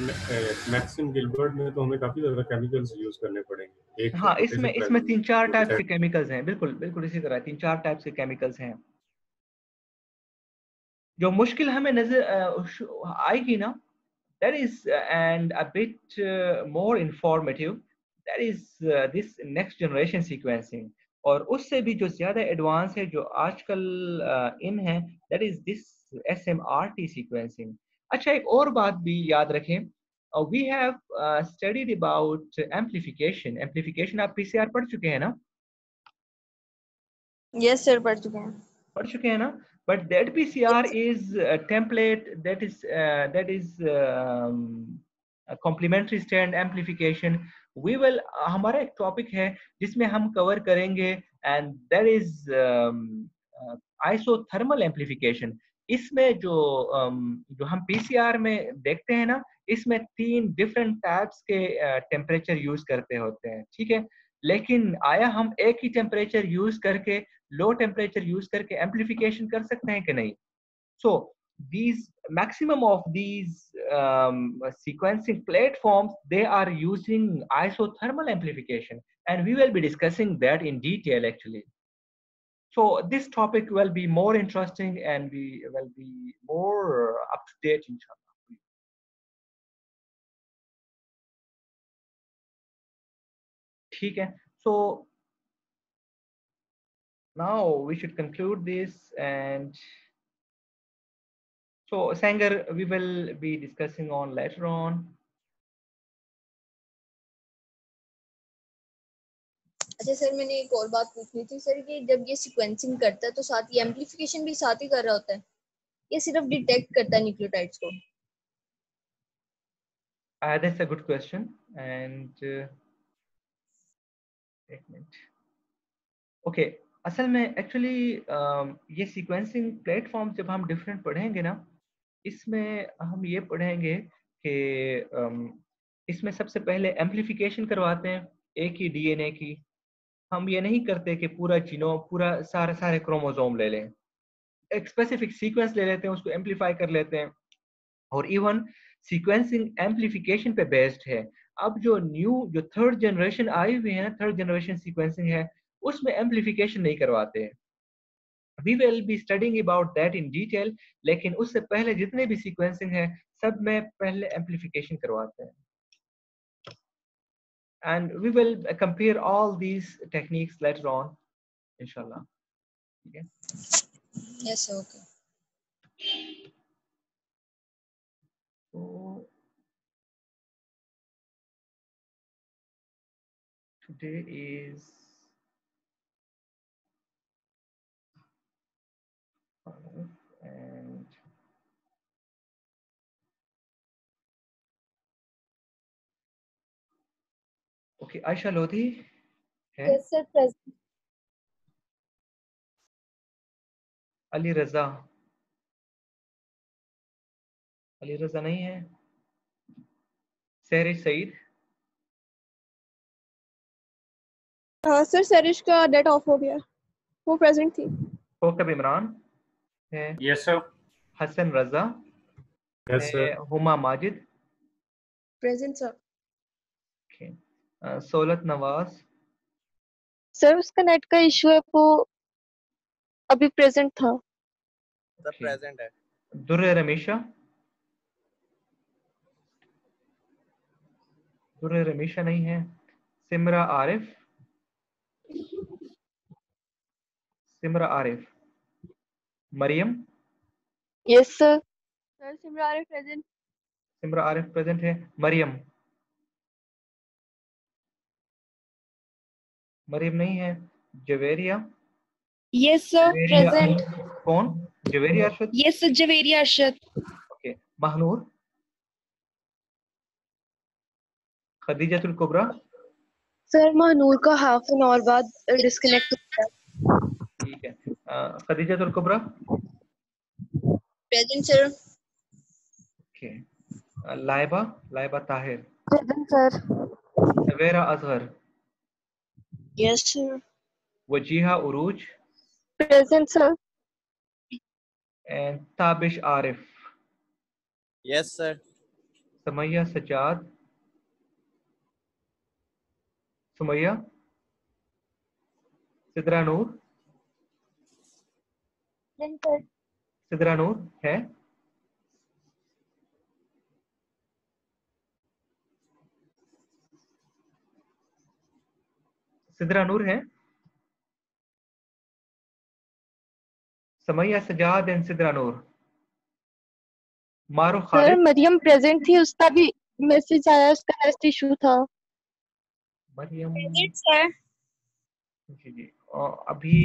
मैक्सिम गिलबर्ट में तो हमें काफ़ी ज़्यादा केमिकल्स यूज़ करने पड़ेंगे। एक हाँ इसमें इसमें तीन चार टाइप के केमिकल्स हैं बिल्कुल बिल्कुल इसी तरह तीन चार टाइप के केमिकल्स हैं। जो मुश्किल हमें नज़र आएगी ना that is uh, and a bit uh, more informative. That is uh, this next generation sequencing. और उससे भी जो ज़्यादा एडवांस है जो आजकल इन है that is this S M R T sequencing अच्छा एक और बात भी याद रखें we have studied about amplification amplification आप पीसीआर पढ़ चुके हैं ना यस सर पढ़ चुके हैं पढ़ चुके हैं ना but that pcr is a template that is uh, that is um, a complementary strand amplification we will हमारा एक टॉपिक है जिसमें हम कवर करेंगे and that is um, uh, isothermal amplification इसमें जो जो हम पीसीआर में देखते हैं ना इसमें तीन डिफरेंट टाइप्स के टेम्परेचर यूज़ करते होते हैं ठीक है लेकिन आया हम एक ही टेम्परेचर यूज़ करके लो टेम्परेचर यूज करके एम्पलीफिकेशन कर सकते हैं कि नहीं so these maximum of these um, sequencing platforms they are using isothermal amplification and we will be discussing that in detail actually so this topic will be more interesting and we will be more up to date inshallah ठीक है so now we should conclude this and so sanger we will be discussing on later on अच्छा sir मैंने एक और बात पूछनी थी sir कि जब ये सीक्वेंसिंग करता है तो साथ ही एम्पलीफिकेशन भी साथ ही कर रहा होता है ये सिर्फ डिटेक्ट करता है न्यूक्लियोटाइड्स को Uh, that's a good question. And uh, एक मिनट ओके असल में एक्चुअली ये सीक्वेंसिंग प्लेटफॉर्म जब हम डिफरेंट पढ़ेंगे ना, इसमें हम ये पढ़ेंगे कि इसमें सबसे पहले एम्पलीफिकेशन करवाते हैं, एक ही डीएनए की। हम ये नहीं करते कि पूरा जीनोम पूरा सारे सारे क्रोमोजोम ले लें। एक स्पेसिफिक सीक्वेंस ले लेते हैं, उसको एम्पलीफाई कर लेते हैं। और इवन सीक्वेंसिंग एम्पलीफिकेशन पे बेस्ड है। अब जो न्यू जो थर्ड जनरेशन आई हुई है थर्ड जनरेशन सीक्वेंसिंग है उसमें एम्पलीफिकेशन नहीं करवाते हैं। We will be studying about that in detail लेकिन उससे पहले जितने भी सीक्वेंसिंग है सब में पहले एम्पलीफिकेशन करवाते हैं। And we will compare all these techniques later on inshallah okay yes okay so today is okay aisha lodhi है? Yes sir present Ali Raza Ali Raza नहीं है? सहरिश सईद हाँ सर सरिश का नेट ऑफ़ हो गया। वो प्रेजेंट थी। कोकब इमरान है? Yes sir Hasan Raza yes है? Huma Majid present sir Saulat Nawaz. Sir उसका नेट का इशू है वो अभी प्रेजेंट था। सर. प्रेजेंट है। दुर्र रमीशा। दुर्र रमीशा नहीं है। Simra Arif. Simra Arif. Maryam. Yes sir sir Simra present. Simra Arif present है। मरियम। मरियम नहीं है जवेरिया। यस सर प्रेजेंट कौन? Javeria Arshad yes sir Javeri Arshad okay Mahnoor Khadijatul Kubra. Sir Mahnoor का half an hour बाद disconnect हो गया। ठीक है Khadijatul Kubra. Present sir okay Laiba Laiba Tahir. Present sir Savera Azhar. Yes sir Vajeeha Urooj present sir and Tabish Arif yes sir Samaiya Sajjad Sumaiya Sidra Noor sir Sidra Noor है? सिदरा नूर है। समैया Sajjad and Sidra Noor मारो sir Khalid. Maryam present थी उसका भी message आया उसका net issue था। मरियम प्रेजेंट सर जी जी। और अभी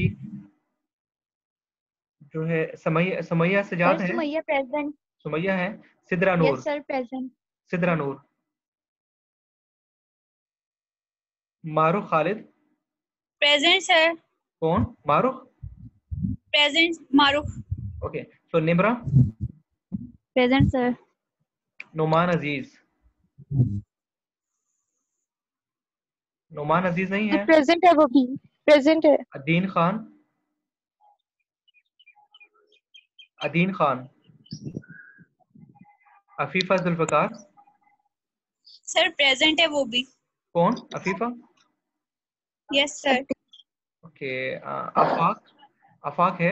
जो है समैया समैया सजाद है? सुमैया प्रेजेंट सुमैया है? Sidra Noor yes sir present Sidra Noor Mahrukh Khalid. Present sir कौन? Mahrukh present Maroof okay So Nimra, Present, sir. Noman Aziz. Noman Aziz नहीं है? प्रेजेंट है वो भी। प्रेजेंट है। अदीन खान अदीन खान अफीफा जुल्फकार सर प्रेजेंट है वो भी। कौन? Afifa yes sir okay Afaq Afaq है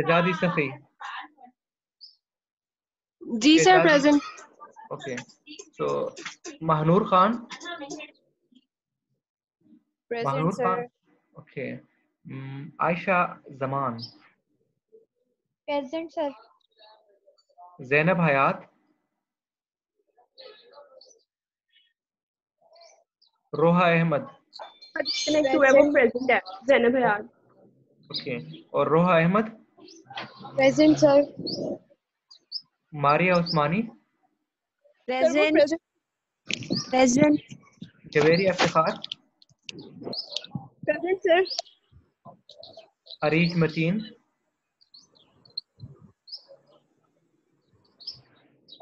एजादी सफी जी sir present okay so Mahnoor Khan Mahnoor Khan okay Ayesha Zaman present sir Zainab Hayat Roha Ahmed. Okay और Roha Ahmed? Present sir Maria Usmani? Present present Javeri Iftikhar present sir Areej Mateen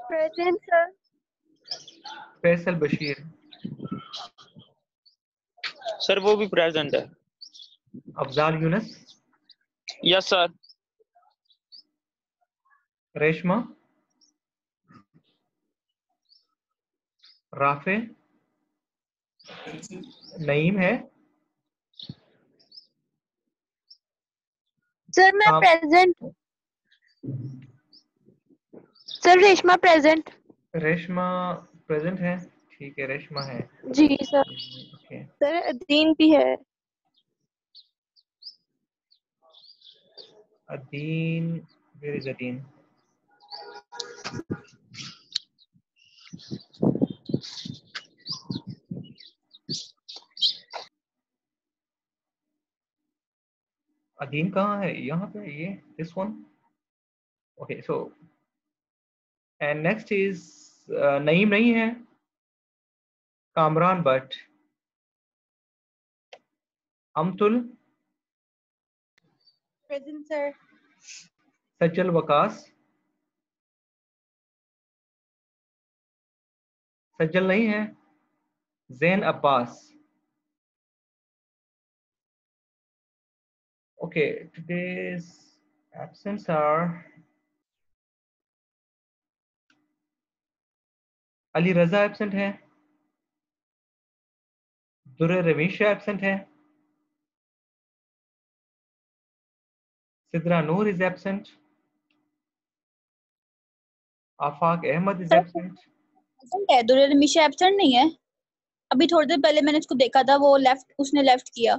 present sir Faisal Bashir? Sir वो भी present है। Afzal Yunus? Yes sir Reshma? Rafe? Naeem है? Sir मैं हाँ। Present sir Reshma present Reshma present है। ठीक है रेशमा है। जी सर। सर अदीन भी है। अदीन वेयर इज़ अदीन अदीन कहाँ है? यहाँ पे ये this one okay so and next is Naeem नहीं है। कामरान भट्ट अमतुल प्रेजेंट सर सज्जल वकास सज्जल नहीं है Zain Abbas. Okay today's absents are Ali Raza absent है। दुरे रवीशा एब्सेंट है। Sidra Noor is absent Afaq Ahmed is absent है दुरे रमीशा एब्सेंट नहीं है। अभी थोड़ी देर पहले मैंने उसको देखा था वो लेफ़्ट उसने लेफ़्ट किया।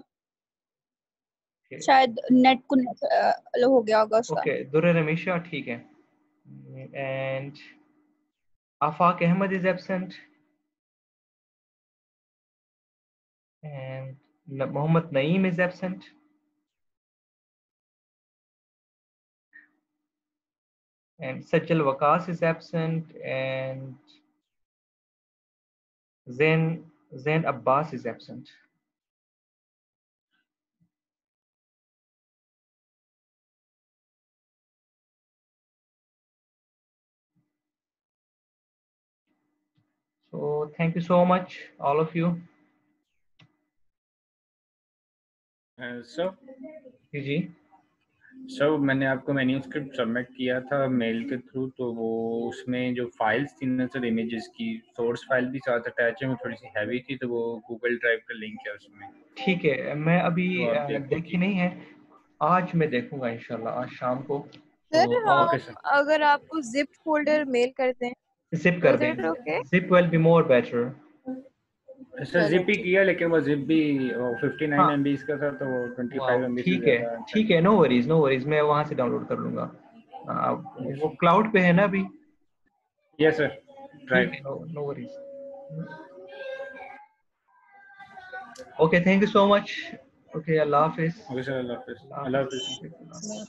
Okay. शायद नेट को लो हो गया होगा उसका। ओके दुरे रमीशा ठीक है। And Afaq Ahmed is absent and Muhammad Naeem is absent. And Sajjal Wakas is absent and Zain Zain Abbas is absent. So thank you so much, all of you. Sir जी जी। Sir मैंने आपको manuscript submit किया था mail के through तो वो उसमें जो फाइल्स थी ना सर इमेजेस की सोर्स फ़ाइल भी साथ अटैच है वो थोड़ी सी हैवी थी तो वो गूगल ड्राइव का लिंक है उसमें। ठीक है मैं अभी तो देखी नहीं है आज मैं देखूँगा इंशाल्लाह आज शाम को। सर तो हम ओके अगर आपको जिप फोल्डर मेल करते हैं जिप कर दें। Zip will be more better sir zip ही किया लेकिन वो जिप भी वो 59 हाँ। का था तो वो 25 एमबी ठीक है ठीक है नो वरीज नो वरीज मैं वहाँ से डाउनलोड कर लूँगा। वो क्लाउड पे है ना अभी? Yes sir right no worries okay thank you so much okay अल्लाह हाफिज ओके सर अल्लाह हाफिज अल्लाह हाफिज